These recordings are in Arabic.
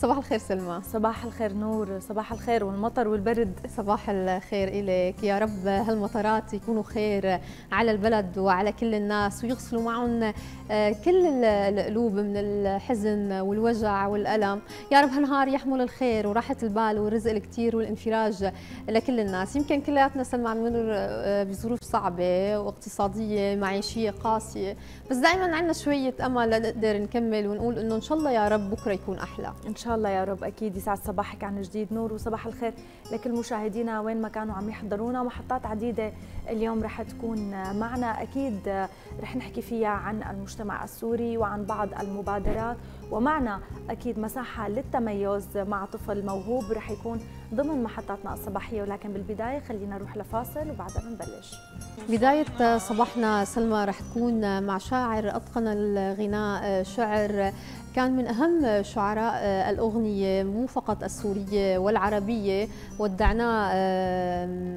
صباح الخير سلمى. صباح الخير نور صباح الخير والمطر والبرد. صباح الخير إليك. يا رب هالمطرات يكونوا خير على البلد وعلى كل الناس ويغسلوا معهم آه، كل القلوب من الحزن والوجع والألم. يا رب هالنهار يحمل الخير وراحة البال والرزق الكثير والانفراج لكل الناس. يمكن كلياتنا سلمى عم نمر آه، بظروف صعبة واقتصادية معيشية قاسية. بس دائما عندنا شوية أمل لنقدر نكمل ونقول إنه إن شاء الله يا رب بكرة يكون أحلى. إن شاء الله يا رب. أكيد يسعد صباحك عن جديد. نور وصباح الخير لكل مشاهدينا وين ما كانوا عم يحضرونا. محطات عديدة اليوم رح تكون معنا. أكيد رح نحكي فيها عن المجتمع السوري وعن بعض المبادرات. ومعنا أكيد مساحة للتميز مع طفل موهوب رح يكون ضمن محطاتنا الصباحية. ولكن بالبداية خلينا نروح لفاصل وبعدها بنبلش بداية صباحنا سلمى رح تكون مع شاعر أتقن الغناء شعر كان من أهم شعراء الأغنية مو فقط السورية والعربية. ودعناه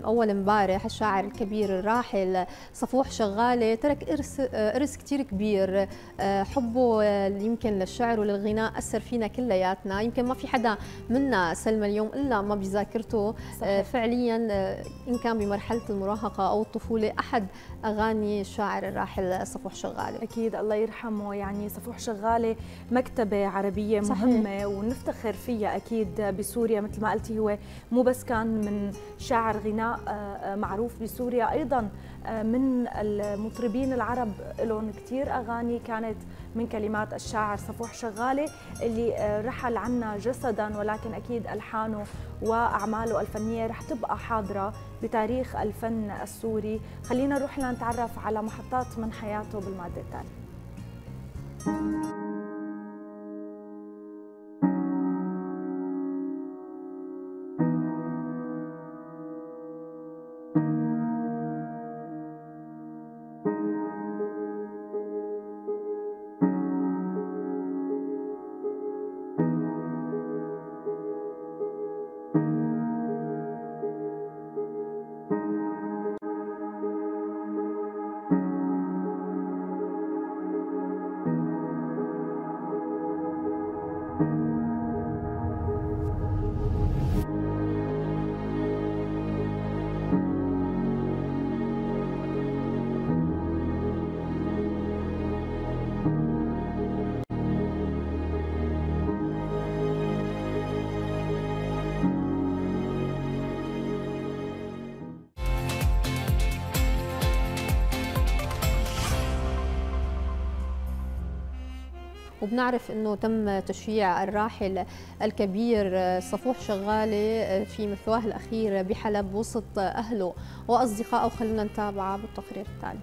أول امبارح الشاعر الكبير الراحل صفوح شغالة ترك إرث إرث كثير كبير. حبه يمكن للشعر وللغناء أثر فينا كلياتنا. يمكن ما في حدا منا سلمى اليوم إلا ما بذاكرته. فعليا إن كان بمرحلة المراهقة أو الطفولة أحد أغاني الشاعر الراحل صفوح شغالة. أكيد الله يرحمه. يعني صفوح شغاله مكتبة عربية صحيح. ونفتخر فيها أكيد بسوريا. مثل ما قلتي هو مو بس كان من شاعر غناء معروف بسوريا. أيضا من المطربين العرب لهم كثير أغاني. كانت من كلمات الشاعر صفوح شغالة اللي رحل عنا جسدا ولكن أكيد ألحانه وأعماله الفنية رح تبقى حاضرة بتاريخ الفن السوري. خلينا نروح لنتعرف على محطات من حياته بالمادة التالية. وبنعرف إنه تم تشييع الراحل الكبير صفوح شغالة في مثواه الأخير بحلب وسط أهله وأصدقائه. خلونا نتابعه بالتقرير التالي.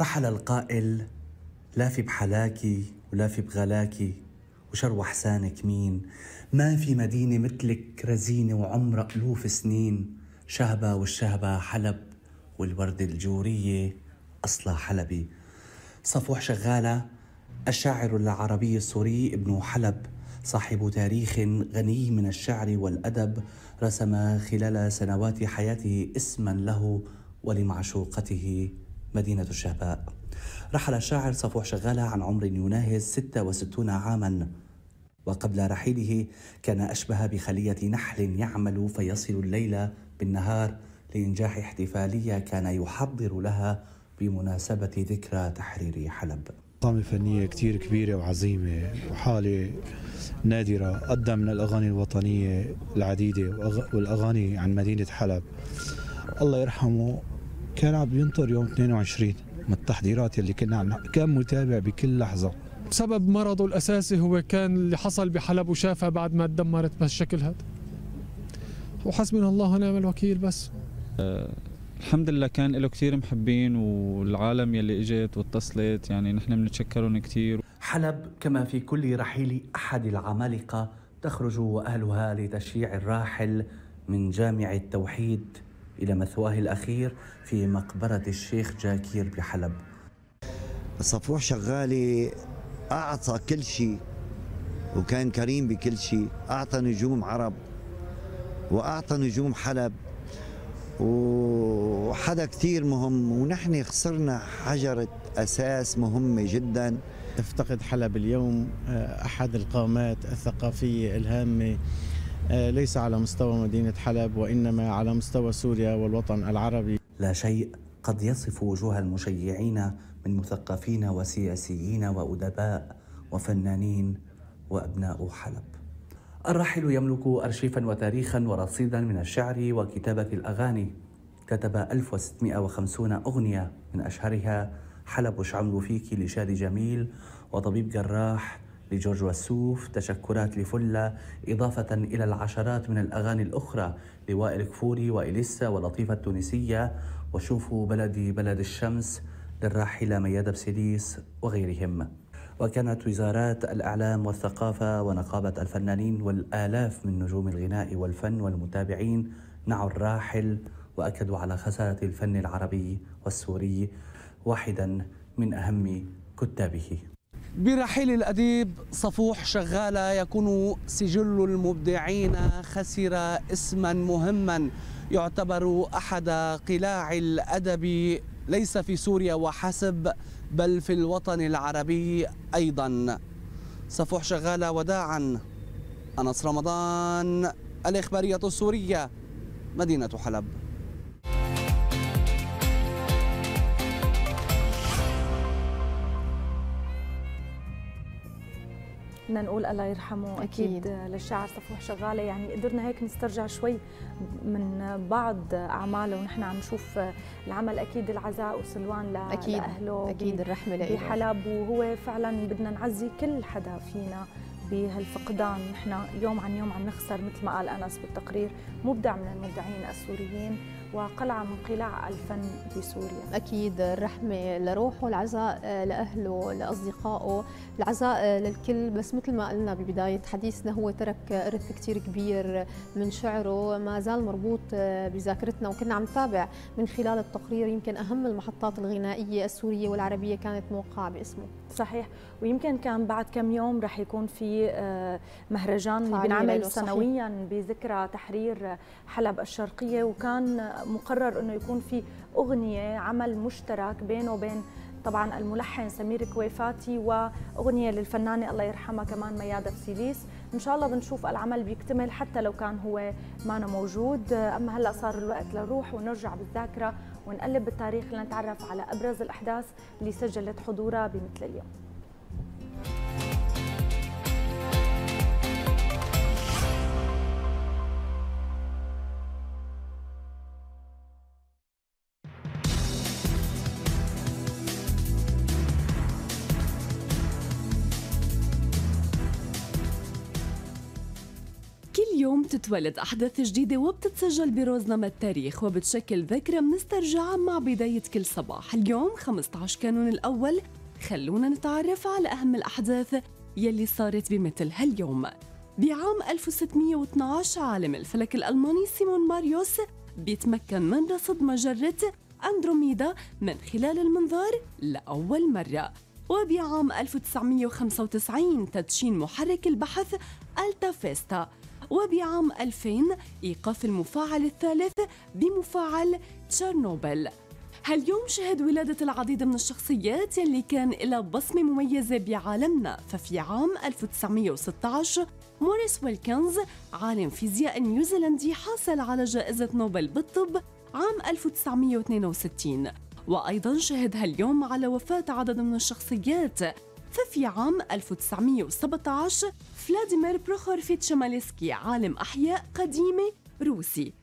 رحل القائل لا في بحلاكي ولا في بغلاكي وشرو حسانك مين. ما في مدينة مثلك رزينة وعمرها ألوف سنين. شهبة والشهبة حلب والوردة الجورية أصلها حلبي. صفوح شغالة الشاعر العربي السوري ابن حلب صاحب تاريخ غني من الشعر والأدب رسم خلال سنوات حياته اسما له ولمعشوقته مدينة الشهباء. رحل الشاعر صفوح شغالة عن عمر يناهز 66 عاما وقبل رحيله كان أشبه بخلية نحل يعمل فيصل الليل بالنهار لإنجاح احتفالية كان يحضر لها بمناسبة ذكرى تحرير حلب. قامة فنية كتير كبيرة وعظيمة وحالة نادرة قدم من الأغاني الوطنية العديدة والأغاني عن مدينة حلب. الله يرحمه كان عم ينطر يوم 22 من التحضيرات اللي كنا عم كان متابع بكل لحظة. سبب مرضه الأساسي هو كان اللي حصل بحلب وشافها بعد ما تدمرت بهالشكل هذا. وحسبنا الله ونعم الوكيل بس. الحمد لله كان له كثير محبين والعالم يلي إجت واتصلت يعني نحن بنتشكرهم كثير حلب كما في كل رحيل أحد العمالقة تخرج وأهلها لتشييع الراحل من جامع التوحيد إلى مثواه الأخير في مقبرة الشيخ جاكير بحلب. صفوح شغالي أعطى كل شيء وكان كريم بكل شيء أعطى نجوم عرب وأعطى نجوم حلب. وحدا كثير مهم ونحن خسرنا حجرة أساس مهمة جدا. تفتقد حلب اليوم أحد القامات الثقافية الهامة ليس على مستوى مدينة حلب وإنما على مستوى سوريا والوطن العربي. لا شيء قد يصف وجوه المشيعين من مثقفين وسياسيين وأدباء وفنانين وأبناء حلب. الراحل يملك أرشيفا وتاريخا ورصيدا من الشعر وكتابة الأغاني. كتب 1650 أغنية من أشهرها حلب شعمل فيك لشادي جميل وطبيب جراح لجورج وسوف. تشكرات لفلة إضافة إلى العشرات من الأغاني الأخرى لوائل كفوري وإليسا ولطيفة التونسية. وشوفوا بلدي بلد الشمس للراحلة ميادة بسيليس وغيرهم. وكانت وزارات الإعلام والثقافة ونقابة الفنانين والآلاف من نجوم الغناء والفن والمتابعين نعوا الراحل وأكدوا على خسارة الفن العربي والسوري واحدا من أهم كتابه. برحيل الأديب صفوح شغالة يكون سجل المبدعين خسر اسما مهما يعتبر أحد قلاع الأدب. ليس في سوريا وحسب بل في الوطن العربي أيضا. صفوح شغالة وداعا. أنس رمضان الإخبارية السورية مدينة حلب. بدنا نقول الله يرحمه. أكيد, أكيد. للشاعر صفوح شغالة. يعني قدرنا هيك نسترجع شوي من بعض أعماله. ونحن عم نشوف العمل أكيد العزاء وسلوان أكيد. لأهله أكيد الرحمة له بحلب. وهو فعلا بدنا نعزي كل حدا فينا بهالفقدان. نحن يوم عن يوم عم نخسر مثل ما قال أنس بالتقرير. مبدع من المبدعين السوريين. وقلعة من قلاع الفن بسوريا. أكيد الرحمة لروحه العزاء آه، لأهله لأصدقائه العزاء آه، للكل. بس مثل ما قلنا ببداية حديثنا هو ترك إرث كتير كبير من شعره ما زال مربوط آه، بذاكرتنا. وكنا عم نتابع من خلال التقرير يمكن أهم المحطات الغنائية السورية والعربية كانت موقعة باسمه. صحيح. ويمكن كان بعد كم يوم رح يكون في مهرجان بينعمل سنويا بذكرى تحرير حلب الشرقية. وكان مقرر إنه يكون في أغنية عمل مشترك بينه وبين طبعا الملحن سمير كويفاتي وأغنية للفنانة الله يرحمها كمان ميادة بسيليس إن شاء الله بنشوف العمل بيكتمل حتى لو كان هو ما موجود. أما هلأ صار الوقت لنروح ونرجع بالذاكرة ونقلب بالتاريخ لنتعرف على أبرز الأحداث اللي سجلت حضورها بمثل اليوم. يوم تتولد أحداث جديدة وبتتسجل بروزنامة التاريخ وبتشكل ذكرى منسترجعها مع بداية كل صباح. اليوم 15 كانون الأول. خلونا نتعرف على أهم الأحداث يلي صارت بمثل هاليوم. بعام 1612 عالم الفلك الألماني سيمون ماريوس بيتمكن من رصد مجرة أندروميدا من خلال المنظار لأول مرة. وبعام 1995 تدشين محرك البحث ألتا فيستا. وبعام 2000 إيقاف المفاعل الثالث بمفاعل تشيرنوبل. هاليوم شهد ولادة العديد من الشخصيات يلي كان لها بصمة مميزة بعالمنا. ففي عام 1916 موريس ويلكنز عالم فيزياء نيوزيلندي حاصل على جائزة نوبل بالطب عام 1962 وأيضا شهد هاليوم على وفاة عدد من الشخصيات ففي عام 1917 فلاديمير بروخورفيتش ماليسكي عالم أحياء قديمة روسي.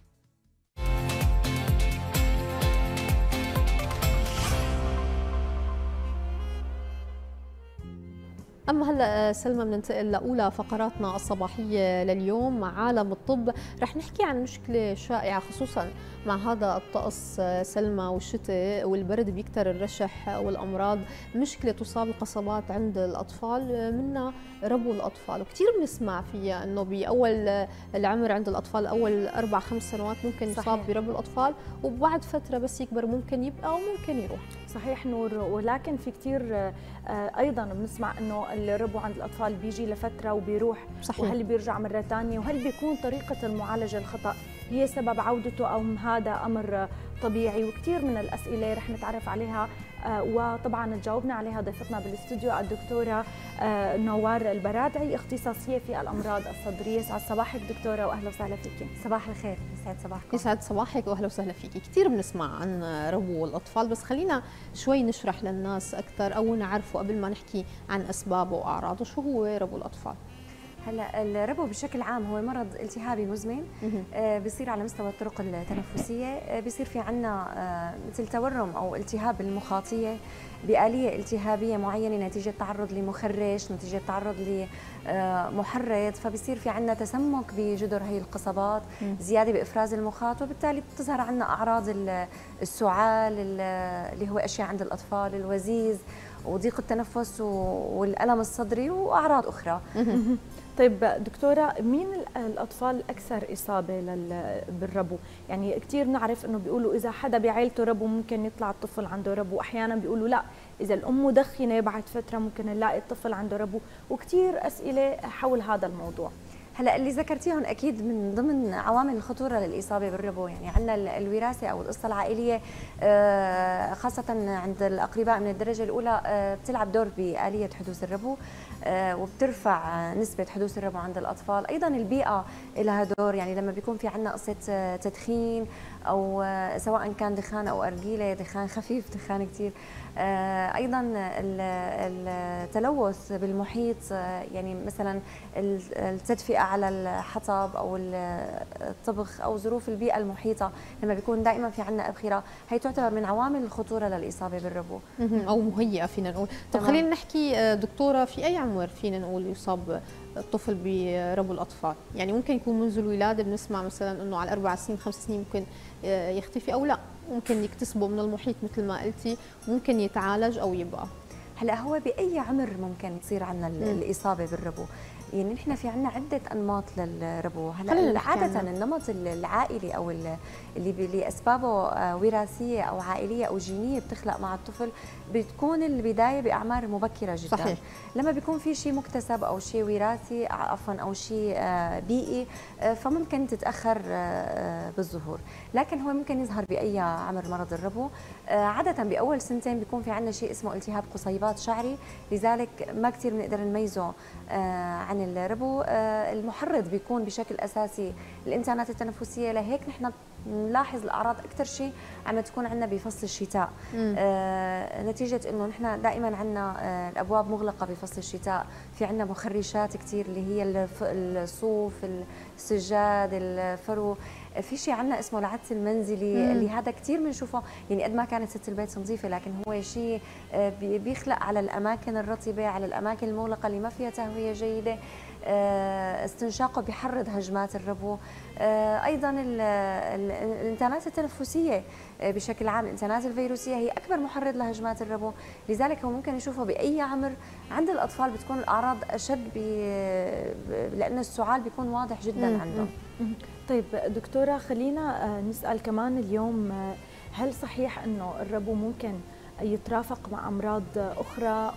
أما هلا سلمى بننتقل لأولى فقراتنا الصباحية لليوم مع عالم الطب. رح نحكي عن مشكلة شائعة خصوصا مع هذا الطقس سلمى والشتاء والبرد بيكتر الرشح والأمراض. مشكلة تصاب القصبات عند الأطفال منها ربو الأطفال. وكثير بنسمع فيها أنه بأول العمر عند الأطفال أول أربع خمس سنوات ممكن يصاب بربو الأطفال وبعد فترة بس يكبر ممكن يبقى وممكن يروح. صحيح نور. ولكن في كثير آه، أيضا بنسمع أنه الربو عند الأطفال بيجي لفترة وبيروح. صحيح. وهل بيرجع مرة ثانية وهل بيكون طريقة المعالجة الخطأ؟ هي سبب عودته أو هذا أمر طبيعي وكثير من الأسئلة رح نتعرف عليها آه، وطبعا تجاوبنا عليها ضيفتنا بالاستوديو الدكتورة آه، نوار البرادعي اختصاصية في الأمراض الصدرية. سعد صباحك دكتورة واهلا وسهلا فيك صباح الخير. يسعد صباحكم. يسعد صباحك واهلا وسهلا فيك كثير بنسمع عن ربو الاطفال بس خلينا شوي نشرح للناس أكثر أو نعرفه قبل ما نحكي عن أسبابه وأعراضه. شو هو ربو الأطفال؟ هلا الربو بشكل عام هو مرض التهابي مزمن آه بيصير على مستوى الطرق التنفسية آه بيصير في عندنا آه مثل تورم أو التهاب المخاطية بآلية التهابية معينة نتيجة تعرض لمخرش نتيجة تعرض لمحرض فبصير في عندنا تسمك بجدر هي القصبات زيادة بإفراز المخاط وبالتالي بتظهر عندنا أعراض السعال اللي هو أشياء عند الأطفال الوزيز وضيق التنفس والألم الصدري وأعراض أخرى. طيب دكتورة مين الأطفال الأكثر إصابة بالربو؟ يعني كثير نعرف إنه بيقولوا إذا حدا بعائلته ربو ممكن يطلع الطفل عنده ربو. أحيانا بيقولوا لا إذا الأم مدخنة بعد فترة ممكن نلاقي الطفل عنده ربو. وكثير أسئلة حول هذا الموضوع. هلا اللي ذكرتيهم أكيد من ضمن عوامل الخطورة للإصابة بالربو. يعني عندنا الوراثة أو القصة العائلية آه، خاصة عند الأقرباء من الدرجة الأولى آه، بتلعب دور بآلية حدوث الربو آه، وبترفع نسبة حدوث الربو عند الأطفال. أيضا البيئة لها دور. يعني لما بيكون في عندنا قصة تدخين أو سواء كان دخان أو أرجيلة دخان خفيف دخان كثير آه، أيضا التلوث بالمحيط آه، يعني مثلا التدفئة على الحطب أو الطبخ أو ظروف البيئة المحيطة لما بيكون دائما في عندنا أبخرة هي تعتبر من عوامل الخطورة للإصابة بالربو. أو مهيئة فينا نقول. طب خلينا نحكي آه، دكتورة في أي عمر فينا نقول يصاب الطفل بربو الأطفال؟ يعني ممكن يكون منذ الولادة بنسمع مثلا إنه على أربع سنين خمس سنين ممكن يختفي أو لا. ممكن يكتسبه من المحيط مثل ما قلتي ممكن يتعالج أو يبقى. هلا هو بأي عمر ممكن يصير عندنا الإصابة بالربو؟ يعني نحن في عندنا عدة أنماط للربو. هلأ عادة النمط العائلي أو اللي لاسبابه آه، وراثية أو عائلية أو جينية بتخلق مع الطفل بتكون البداية بأعمار مبكرة جدا. صحيح. لما بيكون في شيء مكتسب أو شيء وراثي عفوا أو شيء آه، بيئي آه، فممكن تتأخر بالظهور. لكن هو ممكن يظهر بأي عمر مرض الربو. عادة بأول سنتين بيكون في عندنا شيء اسمه التهاب قصيبات شعري. لذلك ما كثير بنقدر نميزه عن الربو. المحرض بيكون بشكل أساسي الانتانات التنفسية. لهيك نحن نلاحظ الأعراض أكثر شيء عم تكون عندنا بفصل الشتاء. آه نتيجة إنه نحن دائما عندنا آه الأبواب مغلقة بفصل الشتاء. في عندنا مخرشات كثير اللي هي الصوف السجاد الفرو. في شيء عندنا اسمه العدس المنزلي مم. اللي هذا كثير بنشوفه. يعني قد ما كانت ست البيت نظيفة لكن هو شيء آه، بيخلق على الأماكن الرطبة على الأماكن المغلقة اللي ما فيها تهوية جيدة. آه، استنشاقه بيحرض هجمات الربو. آه، أيضا الانتانات التنفسية بشكل عام الانتانات الفيروسية هي أكبر محرض لهجمات الربو. لذلك هو ممكن نشوفه بأي عمر. عند الأطفال بتكون الأعراض أشد لأن السعال بيكون واضح جدا عندهم طيب دكتورة خلينا نسأل كمان اليوم هل صحيح إنه الربو ممكن يترافق مع أمراض أخرى؟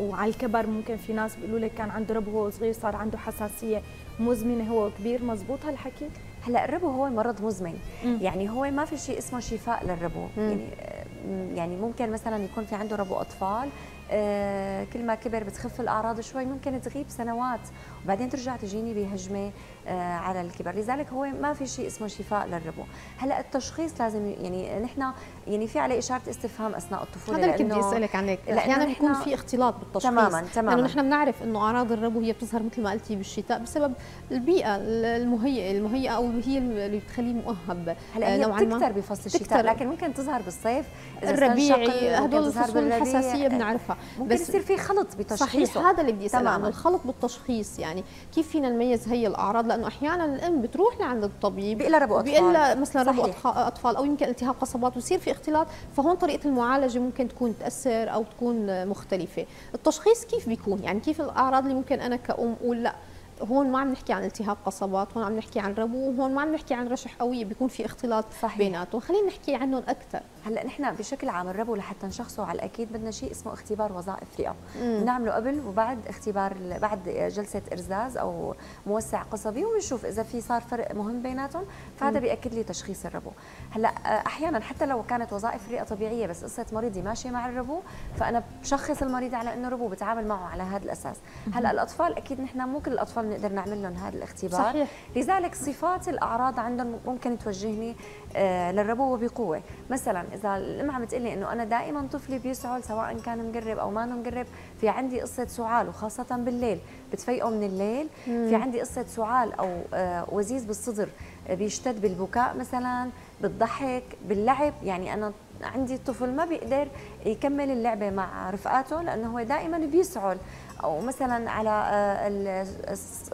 وعلى الكبر ممكن في ناس بيقولوا لك كان عنده ربو صغير صار عنده حساسية مزمنة هو كبير مزبوط هالحكي؟ هلأ الربو هو مرض مزمن. مم. يعني هو ما في شيء اسمه شفاء للربو. مم. يعني يعني ممكن مثلا يكون في عنده ربو أطفال آه كل ما كبر بتخف الأعراض شوي ممكن تغيب سنوات. وبعدين ترجع تجيني بهجمة آه على الكبر. لذلك هو ما في شيء اسمه شفاء للربو. هلأ التشخيص لازم يعني نحن يعني في عليه إشارة استفهام أثناء الطفولة هذا اللي كنت أسألك عنك. أحيانا بيكون في اختلاط بالتشخيص. تماما تماما. لأنه نحن بنعرف إنه أعراض الربو هي بتظهر مثل ما قلتي بالشتاء بسبب البيئة المهيئة المهيئة أو هي اللي بتخليه مؤهب. هلأ هي بتكتر بفصل الشتاء لكن ممكن تظهر بالصيف الربيعي هدول الفصول الحساسية بنعرفها. ممكن بس يصير في خلط بتشخيصه صحيح هذا اللي بدي اسال عنه الخلط بالتشخيص يعني. كيف فينا نميز هي الأعراض؟ لأنه أحيانا الأم بتروح لعند الطبيب بيقول ربو أطفال. بيقول مثلا ربو أطفال أو يمكن التهاب قصبات ويصير في اختلاط. فهون طريقة المعالجة ممكن تكون تأثر أو تكون مختلفة. التشخيص كيف بيكون؟ يعني كيف الأعراض اللي ممكن أنا كأم أقول لا؟ هون ما عم نحكي عن التهاب قصبات هون عم نحكي عن ربو هون ما عم نحكي عن رشح قوي بيكون في اختلاط صحيح. بيناتهم. خلينا نحكي عنهم أكثر. هلأ نحن بشكل عام الربو لحتى نشخصه على الأكيد بدنا شيء اسمه اختبار وظائف رئة. بنعمله قبل وبعد اختبار بعد جلسة إرزاز أو موسع قصبي وبنشوف إذا في صار فرق مهم بيناتهم فهذا بيأكد لي تشخيص الربو. هلأ أحيانا حتى لو كانت وظائف الرئه طبيعية بس قصة مريضي ماشية مع الربو فأنا بشخص المريض على إنه ربو بتعامل معه على هذا الأساس. هلأ الأطفال أكيد نحن مو كل الأطفال بنقدر نعمل لهم هذا الاختبار. صحيح. لذلك صفات الأعراض عندهم ممكن توجهني آه، للربو بقوه مثلا إذا الام عم تقول لي إنه أنا دائما طفلي بيسعل سواء كان مقرب أو ما مقرب في عندي قصة سعال وخاصة بالليل بتفيقه من الليل. مم. في عندي قصة سعال أو آه، وزيز بالصدر بيشتد بالبكاء مثلا بالضحك باللعب. يعني أنا عندي طفل ما بيقدر يكمل اللعبة مع رفقاته لأنه هو دائما بيسعل. أو مثلا على آه،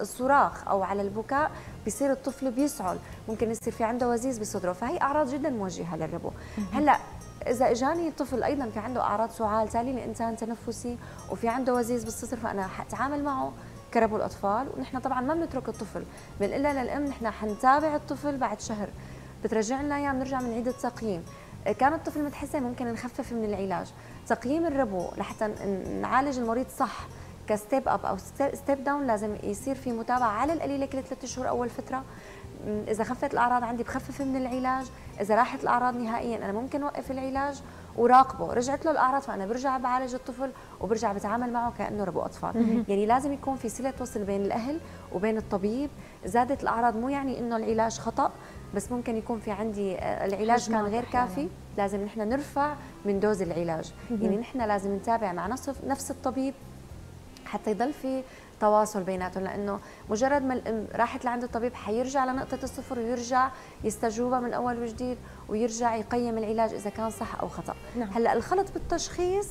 الصراخ أو على البكاء بصير الطفل بيسعل. ممكن يصير في عنده وزيز بصدره. فهي أعراض جدا موجهة للربو. هلأ إذا إجاني طفل أيضا في عنده أعراض سعال تالي لانسان تنفسي وفي عنده وزيز بالصدر فأنا حأتعامل معه كربو الأطفال. ونحن طبعا ما بنترك الطفل. إلا للأم نحن حنتابع الطفل بعد شهر. بترجع لنا إياه بنرجع بنعيد التقييم. كان الطفل متحسن ممكن نخفف من العلاج. تقييم الربو لحتى نعالج المريض صح. ك step up أو step down لازم يصير في متابعة على القليلة كل ثلاث شهور أول فترة. إذا خفت الأعراض عندي بخفف من العلاج. إذا راحت الأعراض نهائيا أنا ممكن أوقف العلاج وراقبه. رجعت له الأعراض فأنا برجع بعالج الطفل وبرجع بتعامل معه كأنه ربو أطفال. يعني لازم يكون في صلة وصل بين الأهل وبين الطبيب. زادت الأعراض مو يعني إنه العلاج خطأ بس ممكن يكون في عندي آه، العلاج كان غير كافي. لازم نحن نرفع من دوز العلاج. يعني نحن لازم نتابع مع نفس نفس الطبيب حتى يضل في تواصل بيناتهم لأنه مجرد ما الأم راحت لعند الطبيب حيرجع لنقطة الصفر ويرجع يستجوبها من أول وجديد ويرجع يقيم العلاج إذا كان صح أو خطأ. نعم. هلأ الخلط بالتشخيص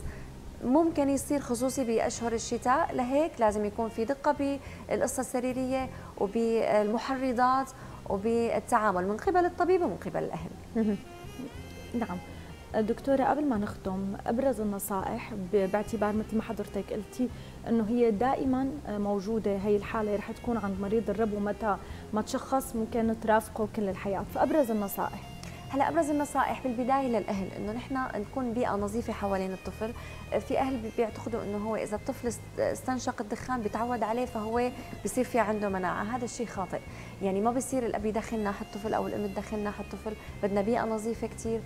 ممكن يصير خصوصي بأشهر الشتاء لهيك لازم يكون في دقة بالقصة السريرية وبالمحرضات وبالتعامل من قبل الطبيب ومن قبل الأهل. نعم. دكتورة قبل ما نختم أبرز النصائح باعتبار مثل ما حضرتك قلتي أنه هي دائما موجودة. هي الحالة رح تكون عند مريض الربو متى ما تشخص ممكن ترافقه كل الحياة. فأبرز النصائح. هلا أبرز النصائح بالبداية للأهل إنه نحن نكون بيئة نظيفة حوالين الطفل. في أهل بيعتقدوا إنه هو إذا الطفل استنشق الدخان بيتعود عليه فهو بصير في عنده مناعة. هذا الشيء خاطئ. يعني ما بصير الاب يدخن ناحية الطفل أو الأم تدخن ناحية الطفل. بدنا بيئة نظيفة كثير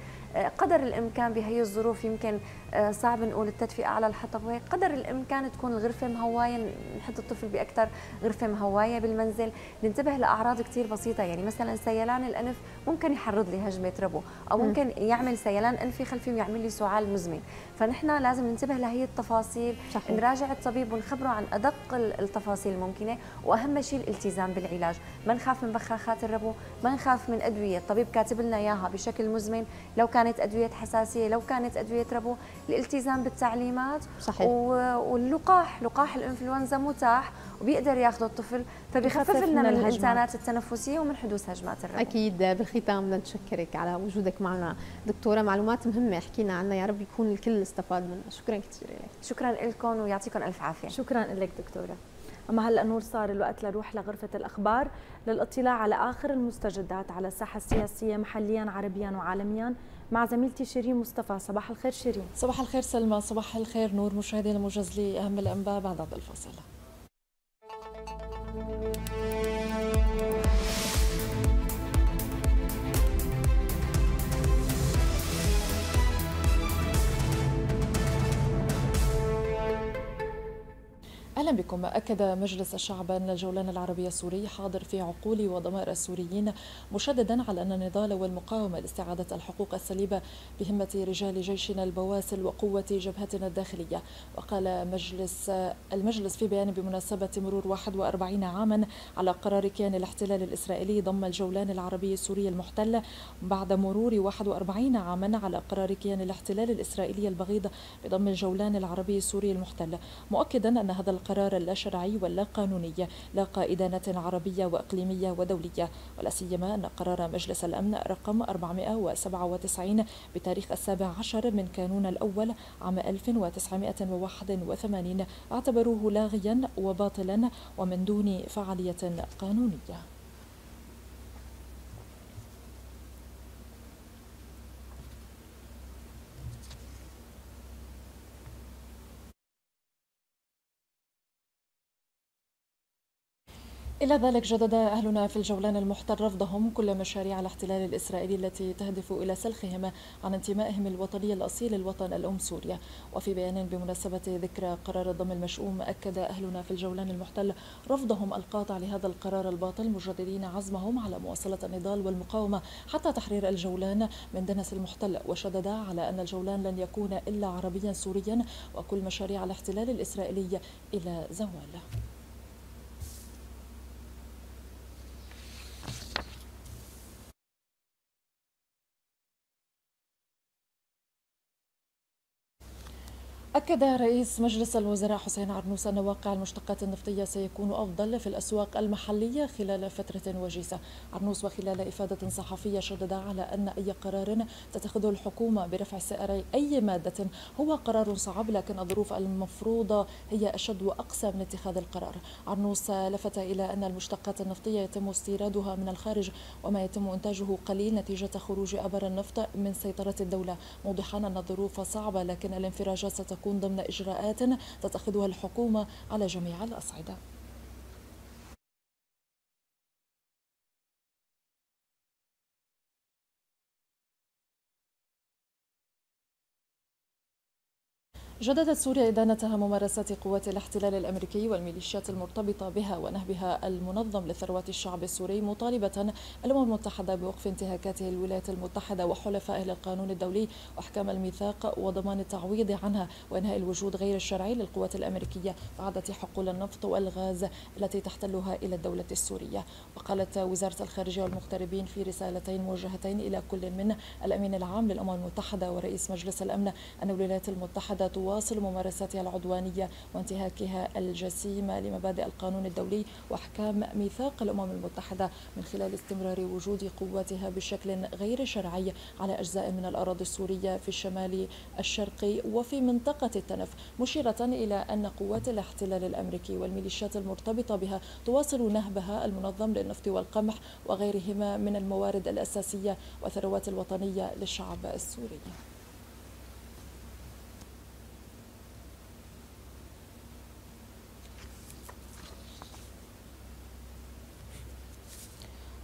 قدر الإمكان بهي الظروف يمكن آه، صعب نقول التدفئة على الحطب وهيك قدر الإمكان تكون الغرفة مهواية نحط الطفل باكثر غرفة مهواية بالمنزل. ننتبه لأعراض كثير بسيطة. يعني مثلا سيلان الأنف ممكن يحرض لي هجمة ربو أو ممكن يعمل سيلان أنفي خلفي ويعمل لي سعال مزمن. فنحن لازم ننتبه لهي التفاصيل. صحيح. نراجع الطبيب ونخبره عن أدق التفاصيل الممكنة وأهم شيء الالتزام بالعلاج. ما نخاف من بخاخات الربو ما نخاف من أدوية. الطبيب كاتب لنا إياها بشكل مزمن. لو كانت أدوية حساسية لو كانت أدوية ربو الالتزام بالتعليمات صحيح. واللقاح. لقاح الإنفلونزا متاح وبيقدر ياخذه الطفل فبيخفف لنا من الانسانات التنفسية ومن حدوث هجمات الربو أكيد بالختام بدنا نشكرك على وجودك معنا. دكتورة معلومات مهمة حكينا عنها يا رب يكون الكل استفاد منها. شكرا كثير لك. شكرا لكم ويعطيكم ألف عافية. شكرا لك دكتورة. أما هلأ نور صار الوقت لنروح لغرفة الأخبار للاطلاع على آخر المستجدات على الساحة السياسية محليا عربيا وعالميا. مع زميلتي شيرين مصطفى صباح الخير شيرين. صباح الخير سلمى صباح الخير نور مشاهدينا الموجز لأهم الأنباء بعد هذا Música أهلا بكم. أكد مجلس الشعب أن الجولان العربي السوري حاضر في عقول وضمائر السوريين مشددا على أن النضال والمقاومة لاستعادة الحقوق السليبة بهمة رجال جيشنا البواسل وقوة جبهتنا الداخلية. وقال مجلس المجلس في بيان بمناسبة مرور 41 عاما على قرار كيان الاحتلال الإسرائيلي ضم الجولان العربي السوري المحتل بعد مرور 41 عاما على قرار كيان الاحتلال الإسرائيلي البغيض بضم الجولان العربي السوري المحتل. مؤكدا أن هذا القرار اللا شرعي واللا قانوني لاقى إدانة عربية وإقليمية ودولية ولا سيما أن قرار مجلس الأمن رقم 497 بتاريخ السابع عشر من كانون الأول عام 1981 اعتبروه لاغيا وباطلا ومن دون فعالية قانونية. إلى ذلك جدد أهلنا في الجولان المحتل رفضهم كل مشاريع الاحتلال الإسرائيلي التي تهدف إلى سلخهم عن انتمائهم الوطني الأصيل للوطن الأم سوريا. وفي بيان بمناسبة ذكرى قرار الضم المشؤوم أكد أهلنا في الجولان المحتل رفضهم القاطع لهذا القرار الباطل مجددين عزمهم على مواصلة النضال والمقاومة حتى تحرير الجولان من دنس المحتل. وشدد على أن الجولان لن يكون إلا عربيا سوريا وكل مشاريع الاحتلال الإسرائيلي إلى زوال. أكد رئيس مجلس الوزراء حسين عرنوس أن واقع المشتقات النفطية سيكون أفضل في الأسواق المحلية خلال فترة وجيزة. عرنوس وخلال إفادة صحفية شدد على أن أي قرار تتخذه الحكومة برفع سعر أي مادة هو قرار صعب لكن الظروف المفروضة هي أشد وأقسى من اتخاذ القرار. عرنوس لفت إلى أن المشتقات النفطية يتم استيرادها من الخارج وما يتم إنتاجه قليل نتيجة خروج أبر النفط من سيطرة الدولة. موضحا أن الظروف صعبة لكن الانفراجات ستكون تكون ضمن إجراءات تتخذها الحكومة على جميع الأصعدة. جددت سوريا إدانتها ممارسات قوات الاحتلال الأمريكي والميليشيات المرتبطة بها ونهبها المنظم لثروات الشعب السوري مطالبة الأمم المتحدة بوقف انتهاكاته الولايات المتحدة وحلفائه للقانون الدولي وأحكام الميثاق وضمان التعويض عنها وإنهاء الوجود غير الشرعي للقوات الأمريكية وعادة حقول النفط والغاز التي تحتلها إلى الدولة السورية. وقالت وزارة الخارجية والمغتربين في رسالتين موجهتين إلى كل من الأمين العام للأمم المتحدة ورئيس مجلس الأمن أن الولايات المتحدة تواصل ممارساتها العدوانية وانتهاكها الجسيم لمبادئ القانون الدولي وأحكام ميثاق الأمم المتحدة من خلال استمرار وجود قواتها بشكل غير شرعي على أجزاء من الأراضي السورية في الشمال الشرقي وفي منطقة التنف مشيرة إلى أن قوات الاحتلال الأمريكي والميليشيات المرتبطة بها تواصل نهبها المنظم للنفط والقمح وغيرهما من الموارد الأساسية والثروات الوطنية للشعب السوري.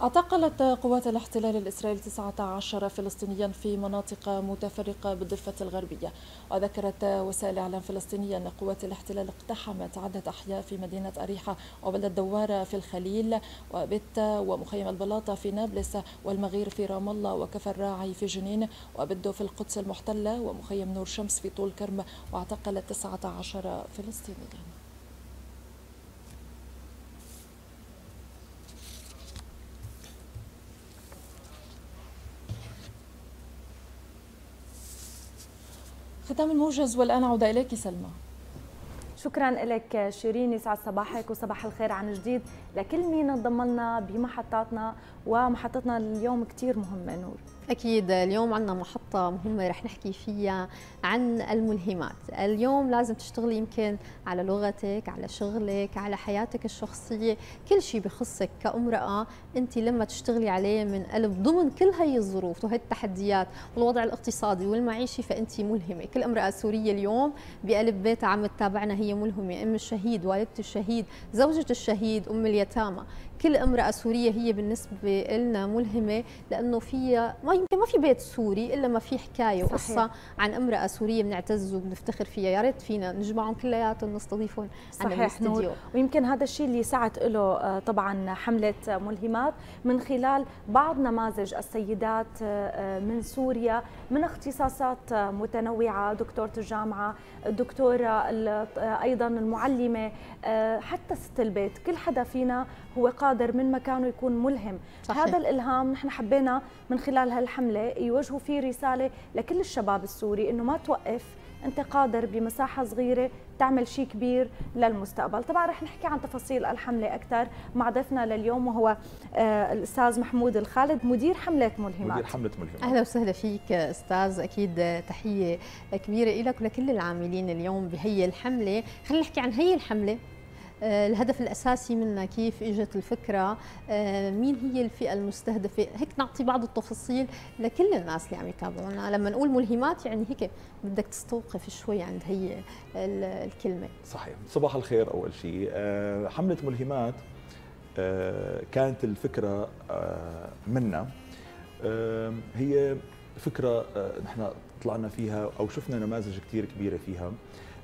اعتقلت قوات الاحتلال الإسرائيلي 19 فلسطينيا في مناطق متفرقة بالضفة الغربية. وذكرت وسائل إعلام فلسطينية أن قوات الاحتلال اقتحمت عدة أحياء في مدينة أريحة وبلدة دوارة في الخليل وبتة ومخيم البلاطة في نابلس والمغير في رام الله وكفر الراعي في جنين وبدو في القدس المحتلة ومخيم نور شمس في طول كرم. واعتقلت 19 فلسطينيا. ختام الموجز والآن عودة إليك سلمى. شكرا لك شيرين يسعد صباحك وصباح الخير عن جديد. لكل مين انضم لنا بمحطاتنا ومحطتنا اليوم كثير مهمة نور. أكيد اليوم عندنا محطة مهمة رح نحكي فيها عن الملهمات. اليوم لازم تشتغلي يمكن على لغتك على شغلك على حياتك الشخصية. كل شيء بخصك كأمرأة أنت لما تشتغلي عليه من قلب ضمن كل هي الظروف وهي التحديات والوضع الاقتصادي والمعيشي فأنت ملهمة. كل أمرأة سورية اليوم بقلب بيتها عم تتابعنا هي ملهمة. أم الشهيد والدة الشهيد زوجة الشهيد أم اليتامى. كل امرأة سورية هي بالنسبة لنا ملهمة لأنه فيها ما يمكن ما في بيت سوري إلا ما في حكاية وقصة عن امرأة سورية بنعتز وبنفتخر فيها. يا ريت فينا نجمعهم كلياتهم نستضيفهم صحيح نور. ويمكن هذا الشيء اللي سعت له آه، طبعا حملة ملهمات من خلال بعض نماذج السيدات آه، من سوريا من اختصاصات متنوعة دكتورة الجامعة دكتورة أيضا المعلمة آه، حتى ست البيت. كل حدا فينا هو قادر من مكانه يكون ملهم. صحيح. هذا الإلهام نحن حبينا من خلال هالحملة يوجهوا فيه رسالة لكل الشباب السوري إنه ما توقف أنت قادر بمساحة صغيرة تعمل شيء كبير للمستقبل. طبعا رح نحكي عن تفاصيل الحملة أكثر مع ضيفنا لليوم وهو آه، الأستاذ محمود الخالد مدير حملة ملهمات. مدير حملة ملهمات. أهلا وسهلا فيك أستاذ أكيد تحية كبيرة لك ولكل العاملين اليوم بهي الحملة. خلينا نحكي عن هي الحملة. الهدف الأساسي منها كيف إجت الفكرة آه، مين هي الفئة المستهدفة؟ هيك نعطي بعض التفاصيل لكل الناس اللي عم يتابعونا. لما نقول ملهمات يعني هيك بدك تستوقف شوي عند هي الكلمة. صحيح. صباح الخير أول شيء. آه، حملة ملهمات كانت الفكرة منا. هي فكرة نحن طلعنا فيها أو شفنا نماذج كثير كبيرة فيها.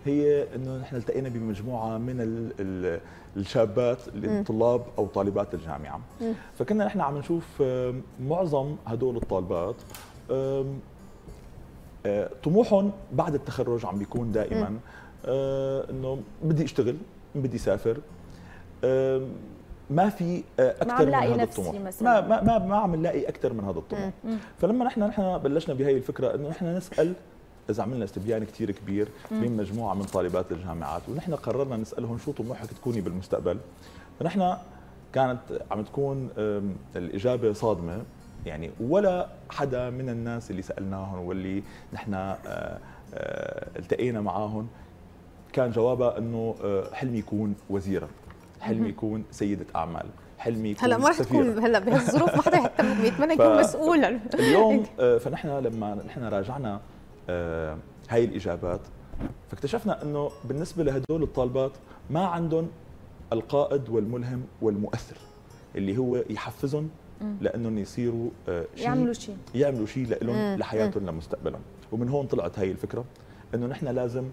هي إنه نحن التقينا بمجموعة من الشابات الطلاب أو طالبات الجامعة. فكنا نحن عم نشوف معظم هدول الطالبات آه، طموحهم بعد التخرج عم بيكون دائما. آه، إنه بدي أشتغل بدي أسافر. ما في آه، أكثر من هذا الطموح. ما ما ما, ما عم نلاقي أكثر من هذا الطموح. فلما نحن نحن بلشنا بهي الفكرة إنه نحن نسأل إذا عملنا استبيان كثير كبير من مجموعة من طالبات الجامعات ونحن قررنا نسألهم شو طموحك تكوني بالمستقبل. فنحن كانت عم تكون الإجابة صادمة. يعني ولا حدا من الناس اللي سألناهم واللي نحن آه، آه، التقينا معاهم كان جوابها إنه آه، حلمي يكون وزيرا. حلمي يكون سيدة أعمال. حلمي يكون هلأ ما رح تكون هلأ بهالظروف ما حدا حتى بيتمنى يكون مسؤول اليوم فنحن لما نحن راجعنا هاي الإجابات. فاكتشفنا إنه بالنسبة لهدول الطالبات ما عندهم القائد والملهم والمؤثر اللي هو يحفزهم لإنهم يصيروا آه، شيء يعملوا شيء. يعملوا شيء لهم لحياتهم لمستقبلهم. ومن هون طلعت هاي الفكرة إنه نحن لازم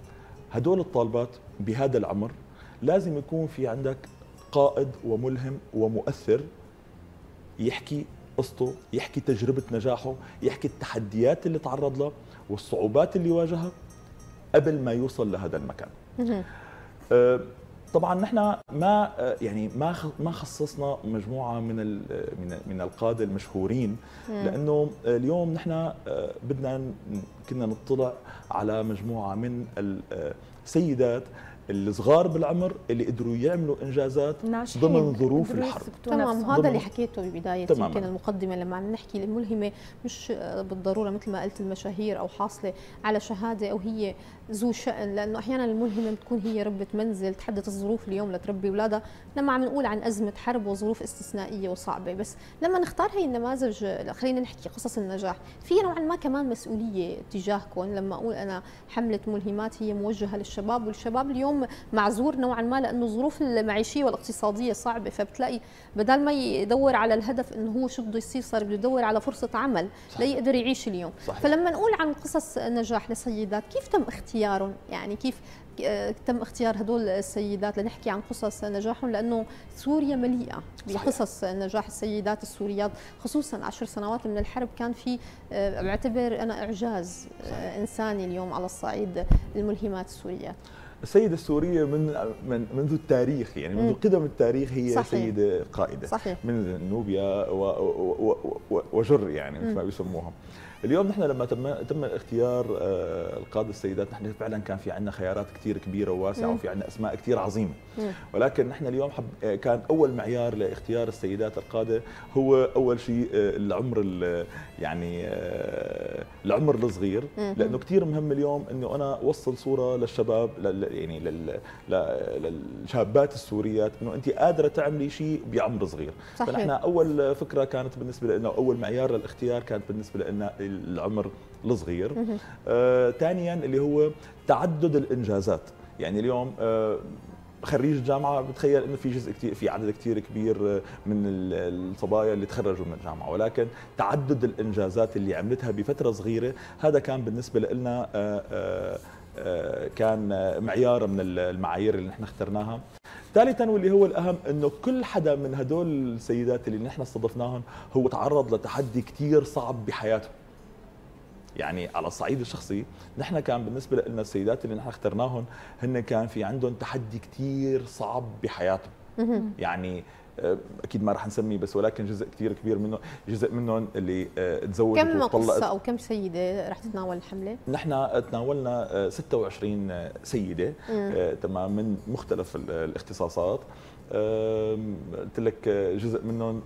هدول الطالبات بهذا العمر لازم يكون في عندك قائد وملهم ومؤثر يحكي قصته يحكي تجربة نجاحه يحكي التحديات اللي تعرض لها والصعوبات اللي واجهها قبل ما يوصل لهذا المكان. أه، طبعا نحن ما أه، يعني ما ما خصصنا مجموعة من من من القادة المشهورين لأنه اليوم نحن أه، بدنا كنا نطلع على مجموعة من السيدات الصغار بالعمر اللي قدروا يعملوا إنجازات ضمن ظروف الحرب. تمام هذا اللي حكيته ببداية يمكن المقدمة لما عم نحكي الملهمة مش بالضرورة مثل ما قلت المشاهير أو حاصلة على شهادة أو هي ذو شأن لأنه أحيانا الملهمة بتكون هي ربة منزل تحدث الظروف اليوم لتربي أولادها. لما عم نقول عن أزمة حرب وظروف استثنائية وصعبة بس لما نختار هي النماذج خلينا نحكي قصص النجاح. في نوعا ما كمان مسؤولية تجاهكم. لما أقول أنا حملة ملهمات هي موجهة للشباب والشباب اليوم معذور نوعا ما لأنه الظروف المعيشية والاقتصادية صعبة. فبتلاقي بدل ما يدور على الهدف إنه هو شو بده يصير صار بده يدور على فرصة عمل ليقدر يعيش اليوم. صحيح. فلما نقول عن قصص نجاح لسيدات كيف تم اختيارهم يعني كيف آه، تم اختيار هدول السيدات؟ لنحكي عن قصص نجاحهم لأنه سوريا مليئة بقصص نجاح السيدات السوريات خصوصا عشر سنوات من الحرب كان في آه، بعتبر أنا إعجاز آه، إنساني اليوم على الصعيد الملهمات السوريات السيدة السورية من من منذ التاريخ يعني منذ قدم التاريخ هي صحيح. سيدة قائدة صحيح. من نوبيا وجر يعني مثل ما بيسموها. اليوم نحن لما تم تم اختيار آه، القاده السيدات نحن فعلا كان في عندنا خيارات كثير كبيرة وواسعة وفي عندنا أسماء كثير عظيمة. ولكن نحن اليوم حب آه، كان أول معيار لإختيار السيدات القادة هو أول شيء آه، العمر يعني العمر الصغير لأنه كثير مهم اليوم إنه أنا أوصل صورة للشباب يعني للشابات السوريات إنه انت قادرة تعملي شيء بعمر صغير. صحيح. فنحن أول فكرة كانت بالنسبة لنا أول معيار للاختيار كانت بالنسبة لنا العمر الصغير. آه ثانيا اللي هو تعدد الإنجازات. يعني اليوم آه خريج الجامعة بتخيل إنه في جزء كثير في عدد كثير كبير آه، من الصبايا اللي تخرجوا من الجامعة. ولكن تعدد الإنجازات اللي عملتها بفترة صغيرة هذا كان بالنسبة لنا آه، آه، كان معيار من المعايير اللي نحن اخترناها. ثالثا واللي هو الأهم إنه كل حدا من هدول السيدات اللي نحن استضفناهم هو تعرض لتحدي كثير صعب بحياته. يعني على الصعيد الشخصي. نحن كان بالنسبة لنا السيدات اللي نحن اخترناهم هن كان في عندهم تحدي كثير صعب بحياتهم. يعني أكيد ما راح نسميه بس ولكن جزء كثير كبير منه جزء منهم اللي تزوجت كم قصة أو كم سيدة رح تتناول الحملة؟ نحن تناولنا 26 سيدة. تمام من مختلف الاختصاصات. قلت لك جزء منهم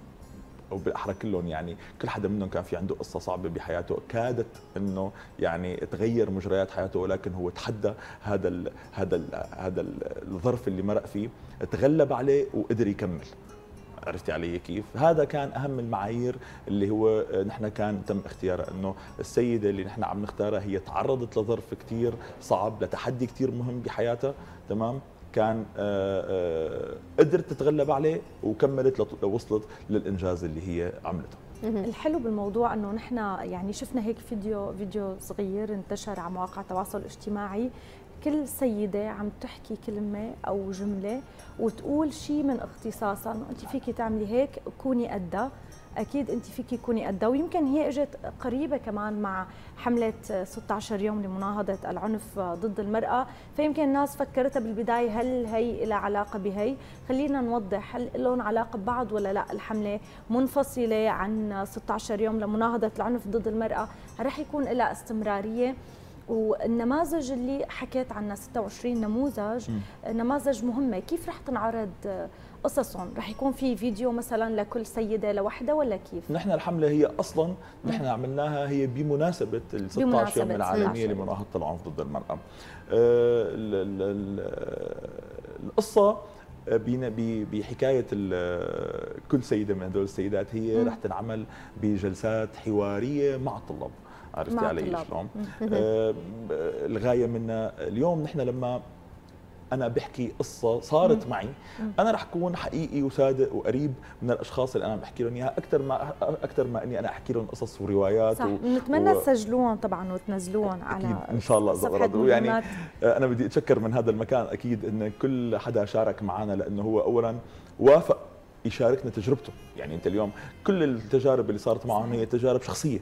أو بالأحرى كلهم يعني كل حدا منهم كان في عنده قصة صعبة بحياته كادت إنه يعني تغير مجريات حياته ولكن هو تحدى هذا ال هذا ال هذا الظرف اللي مرق فيه تغلب عليه وقدر يكمل عرفتي علي كيف؟ هذا كان أهم المعايير اللي هو نحن كان تم اختيارها إنه السيدة اللي نحن عم نختارها هي تعرضت لظرف كثير صعب لتحدي كثير مهم بحياتها تمام؟ كان آه، آه، قدرت تتغلب عليه وكملت لوصلت للإنجاز اللي هي عملته. الحلو بالموضوع إنه نحن يعني شفنا هيك فيديو فيديو صغير انتشر على مواقع التواصل الاجتماعي. كل سيدة عم تحكي كلمة أو جملة وتقول شيء من اختصاصها أنت فيكي تعملي هيك كوني قدها. أكيد أنت فيكي تكوني قدها. ويمكن هي إجت قريبة كمان مع حملة 16 يوم لمناهضة العنف ضد المرأة. فيمكن الناس فكرتها بالبداية هل هي لها علاقة بهي. خلينا نوضح هل لهم علاقة ببعض ولا لا؟ الحملة منفصلة عن 16 يوم لمناهضة العنف ضد المرأة. رح يكون لها استمرارية. والنماذج اللي حكيت عنها 26 نموذج م. نماذج مهمة. كيف رح تنعرض قصصهم؟ رح يكون في فيديو مثلا لكل سيدة لوحدها ولا كيف؟ نحن الحملة هي أصلا نحن عملناها هي بمناسبة ال 16 يوم العالمية لمناهضه العنف ضد المرأة. آه، القصة بحكاية كل سيدة من هذول السيدات هي رح تنعمل بجلسات حوارية مع الطلاب عرفتي علي شلون؟ آه الغاية منها اليوم نحن لما أنا بحكي قصة صارت معي أنا رح أكون حقيقي وصادق وقريب من الأشخاص اللي أنا بحكي لهم إياها أكثر ما أكثر ما إني أنا أحكي لهم قصص وروايات صح نتمنى و... تسجلوهم طبعا وتنزلوهم على إن شاء الله اذا يعني أنا بدي أتشكر من هذا المكان أكيد إن كل حدا شارك معنا لأنه هو اولا وافق يشاركنا تجربته. يعني أنت اليوم كل التجارب اللي صارت معهم هي تجارب شخصية.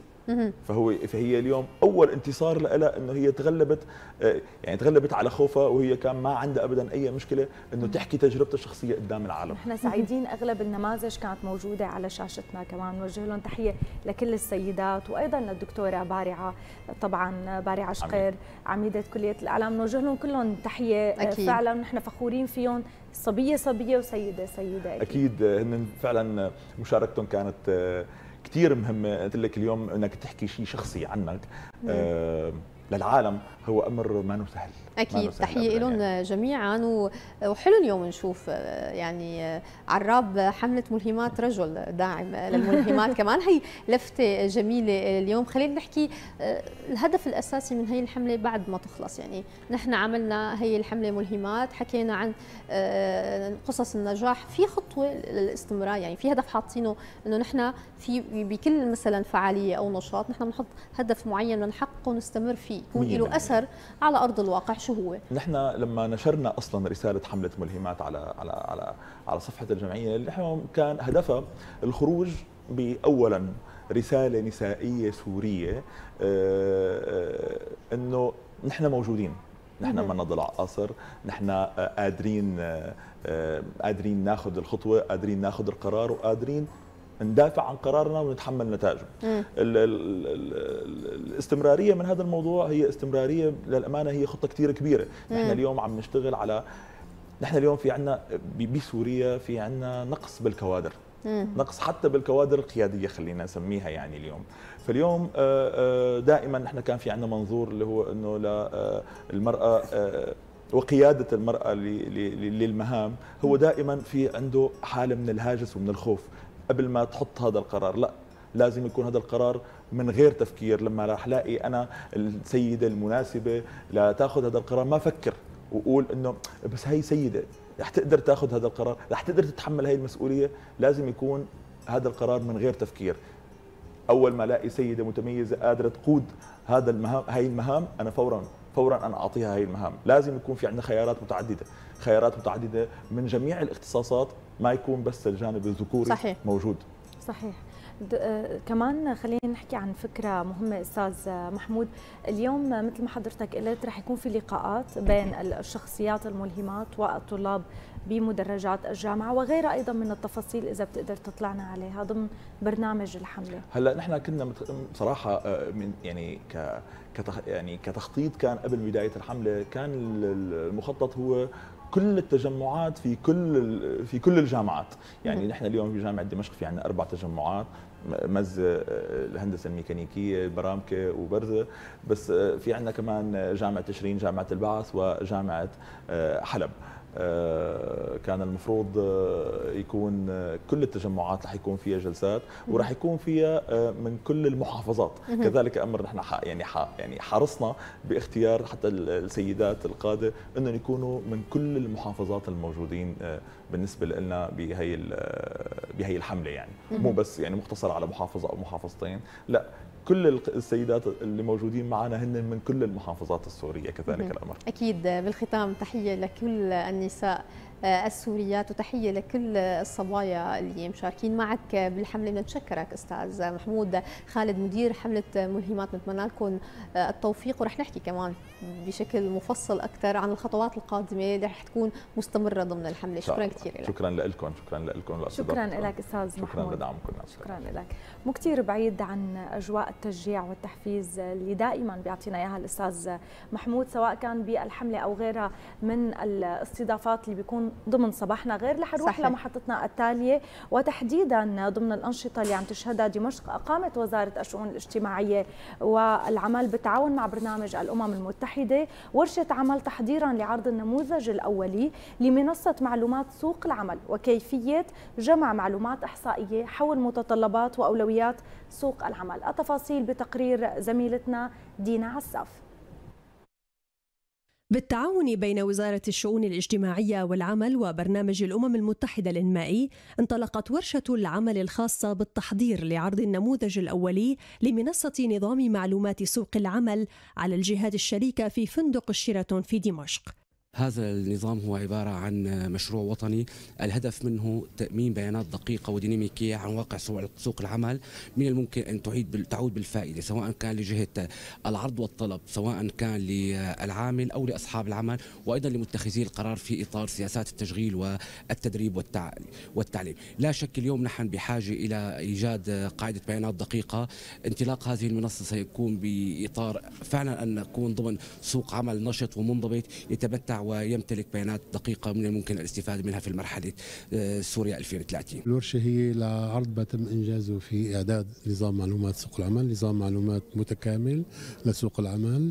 فهو فهي اليوم أول انتصار لها إنه هي تغلبت آه، يعني تغلبت على خوفها وهي كان ما عندها ابدا أي مشكلة إنه تحكي تجربتها الشخصية قدام العالم. إحنا سعيدين أغلب النماذج كانت موجودة على شاشتنا كمان. نوجه لهم تحية لكل السيدات وأيضا للدكتورة بارعة طبعا بارعة شقير عميدة كلية الإعلام. نوجه لهم كلهم تحية آه، أكيد. فعلا نحن فخورين فيهم. صبية صبية وسيدة سيدة أكيد, أكيد هن فعلا مشاركتهم كانت آه، كثير مهمه قلت لك اليوم إنك تحكي شيء شخصي عنك آه للعالم. هو أمر ما سهل أكيد. تحية لهم يعني. جميعا وحلو اليوم نشوف يعني عراب حملة ملهمات رجل داعم للملهمات كمان. هي لفتة جميلة اليوم. خلينا نحكي الهدف الأساسي من هي الحملة بعد ما تخلص يعني نحن عملنا هي الحملة ملهمات حكينا عن قصص النجاح. في خطوة للاستمرار يعني في هدف حاطينه إنه نحن في بكل مثلا فعالية أو نشاط نحن بنحط هدف معين بنحققه ونستمر فيه. يكون له أثر على أرض الواقع شو هو؟ نحن لما نشرنا أصلا رسالة حملة ملهمات على على على على صفحة الجمعية اللي كان هدفها الخروج باولا رسالة نسائية سورية آه، إنه نحن موجودين. نحن ما نضل قاصر نحن قادرين آه، قادرين ناخذ الخطوة قادرين ناخذ القرار وقادرين ندافع عن قرارنا ونتحمل نتائجه. الاستمرارية من هذا الموضوع هي استمرارية للأمانة هي خطة كثير كبيرة. نحن اليوم عم نشتغل على نحن اليوم في عندنا بسوريا في عندنا نقص بالكوادر. نقص حتى بالكوادر القيادية خلينا نسميها يعني اليوم. فاليوم آه، آه، دائما نحن كان في عندنا منظور اللي هو إنه للمراه آه، وقيادة المرأة للمهام هو دائما في عنده حالة من الهاجس ومن الخوف. قبل ما تحط هذا القرار. لا لازم يكون هذا القرار من غير تفكير. لما راح الاقي أنا السيدة المناسبة لتاخذ هذا القرار ما أفكر. وأقول إنه بس هي سيدة رح تقدر تأخذ هذا القرار رح تقدر تتحمل هي المسؤولية. لازم يكون هذا القرار من غير تفكير. أول ما الاقي سيدة متميزة قادرة تقود هذا المهام هاي المهام أنا فورا فورا أنا أعطيها هاي المهام. لازم يكون في عندنا خيارات متعددة. خيارات متعددة من جميع الاختصاصات ما يكون بس الجانب الذكوري صحيح. موجود. صحيح. آه، كمان خلينا نحكي عن فكرة مهمة أستاذ محمود. اليوم مثل ما حضرتك قلت رح يكون في لقاءات بين الشخصيات الملهمات والطلاب بمدرجات الجامعة وغيرها أيضا من التفاصيل إذا بتقدر تطلعنا عليها ضمن برنامج الحملة. هلأ نحن كنا بصراحة آه، من يعني ك يعني كتخطيط كان قبل بداية الحملة كان المخطط هو كل التجمعات في كل في كل الجامعات. يعني نحن اليوم في جامعة دمشق في عندنا أربع تجمعات مز آه، الهندسة الميكانيكية برامكة وبرزة. بس آه، في عندنا كمان جامعة تشرين جامعة البعث وجامعة آه، حلب. كان المفروض آه، يكون آه، كل التجمعات رح يكون فيها جلسات ورح يكون فيها من كل المحافظات. كذلك أمر نحن يعني يعني حرصنا باختيار حتى السيدات القادة إنهم يكونوا من كل المحافظات الموجودين بالنسبة لنا بهي بهي الحملة يعني. مو بس يعني مقتصر على محافظة أو محافظتين لا كل السيدات اللي موجودين معنا هن من كل المحافظات السورية كذلك الأمر. أكيد بالختام تحية لكل النساء السوريات وتحية لكل الصبايا اللي مشاركين معك بالحملة. نتشكرك أستاذ محمود خالد مدير حملة ملهمات. نتمنى لكم آه، التوفيق. ورح نحكي كمان بشكل مفصل أكثر عن الخطوات القادمة اللي رح تكون مستمرة ضمن الحملة. شكرا كثير لك. شكرا لكم شكرا لكم شكرا لك أستاذ شكرا محمود. لدعمكم. شكرا لك. مو كثير بعيد عن أجواء التشجيع والتحفيز اللي دائما بيعطينا إياها الأستاذ محمود سواء كان بالحملة أو غيرها من الاستضافات اللي بيكون ضمن صباحنا غير رح نروح لمحطتنا التالية. وتحديدا ضمن الأنشطة اللي عم تشهدها دمشق أقامت وزارة الشؤون الاجتماعية والعمل بالتعاون مع برنامج الأمم المتحدة ورشه عمل تحضيرا لعرض النموذج الأولي لمنصة معلومات سوق العمل وكيفية جمع معلومات إحصائية حول متطلبات وأولويات سوق العمل. التفاصيل بتقرير زميلتنا دينا عساف. بالتعاون بين وزارة الشؤون الاجتماعية والعمل وبرنامج الأمم المتحدة الإنمائي انطلقت ورشة العمل الخاصة بالتحضير لعرض النموذج الأولي لمنصة نظام معلومات سوق العمل على الجهات الشريكة في فندق الشيراتون في دمشق. هذا النظام هو عبارة عن مشروع وطني. الهدف منه تأمين بيانات دقيقة وديناميكية عن واقع سوق العمل من الممكن أن تعيد تعود بالفائدة سواء كان لجهة العرض والطلب سواء كان للعامل أو لأصحاب العمل وأيضا لمتخذي القرار في إطار سياسات التشغيل والتدريب والتعليم. لا شك اليوم نحن بحاجة إلى إيجاد قاعدة بيانات دقيقة. انطلاق هذه المنصة سيكون بإطار فعلا أن نكون ضمن سوق عمل نشط ومنضبط يتمتع ويمتلك بيانات دقيقة من الممكن الاستفادة منها في المرحلة آه، سوريا 2030 الورشة هي لعرض ما تم إنجازه في إعداد نظام معلومات سوق العمل نظام معلومات متكامل لسوق العمل.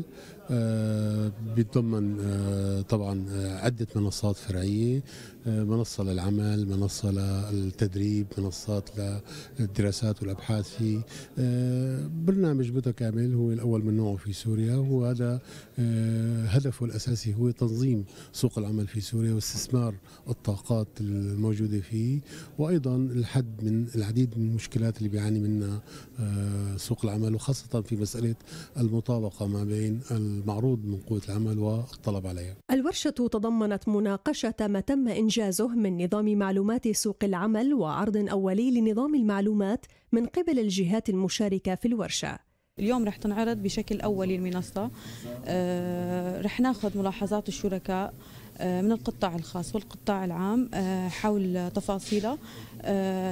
بيتضمن آه، طبعا عدة منصات فرعية منصة للعمل منصة للتدريب منصات للدراسات والأبحاث في برنامج متكامل هو الأول من نوعه في سوريا. وهذا هدفه الأساسي هو تنظيم سوق العمل في سوريا واستثمار الطاقات الموجودة فيه وأيضا الحد من العديد من المشكلات اللي بيعاني منها آه، سوق العمل وخاصة في مسألة المطابقة ما بين المعروض من قوة العمل والطلب عليها. الورشة تضمنت مناقشة ما تم إنجازه من نظام معلومات سوق العمل وعرض أولي لنظام المعلومات من قبل الجهات المشاركة في الورشة. اليوم رح تنعرض بشكل أولي المنصة. آه رح ناخذ ملاحظات الشركاء آه من القطاع الخاص والقطاع العام آه حول تفاصيلها آه،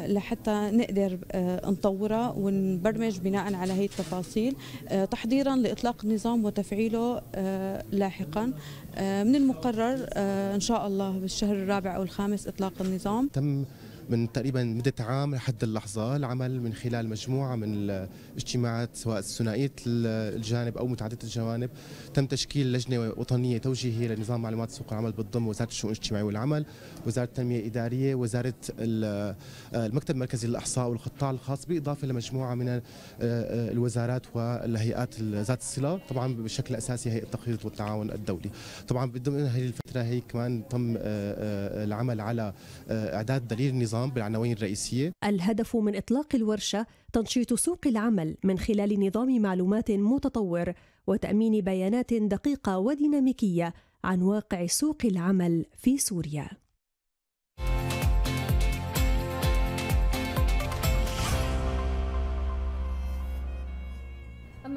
لحتى نقدر آه، نطورها ونبرمج بناء على هي التفاصيل آه، تحضيرا لإطلاق النظام وتفعيله لاحقا. من المقرر إن شاء الله بالشهر الرابع أو الخامس إطلاق النظام. تم من تقريبا مدة عام لحد اللحظة العمل من خلال مجموعة من الاجتماعات سواء ثنائية الجانب أو متعددة الجوانب تم تشكيل لجنة وطنية توجيهية لنظام معلومات سوق العمل بتضم وزارة الشؤون الاجتماعية والعمل وزارة التنمية الإدارية وزارة المكتب المركزي للإحصاء والقطاع الخاص بالإضافة لمجموعة من الوزارات والهيئات ذات الصلة طبعا بشكل أساسي هيئة التخطيط والتعاون الدولي. طبعا ضمن هذه الفترة هي كمان تم العمل على إعداد دليل النظام النظام بالعناوين الرئيسية. الهدف من إطلاق الورشة تنشيط سوق العمل من خلال نظام معلومات متطور وتأمين بيانات دقيقة وديناميكية عن واقع سوق العمل في سوريا.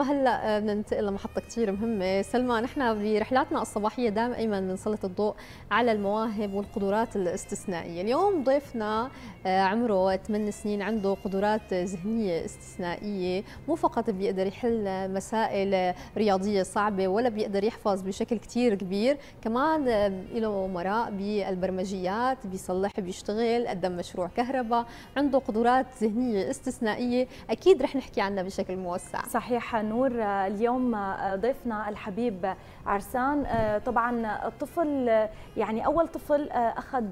أما هلأ بدنا ننتقل لمحطة كثير مهمة. سلمى نحن برحلاتنا الصباحية دائما بنسلط الضوء على المواهب والقدرات الاستثنائية. اليوم ضيفنا آه، عمره 8 سنين عنده قدرات ذهنية استثنائية. مو فقط بيقدر يحل مسائل رياضية صعبة ولا بيقدر يحفظ بشكل كثير كبير كمان له مراء بالبرمجيات بيصلح بيشتغل قدم مشروع كهرباء عنده قدرات ذهنية استثنائية. أكيد رح نحكي عنها بشكل موسع. صحيح نور اليوم ضيفنا الحبيب عرسان. طبعا الطفل يعني أول طفل أخذ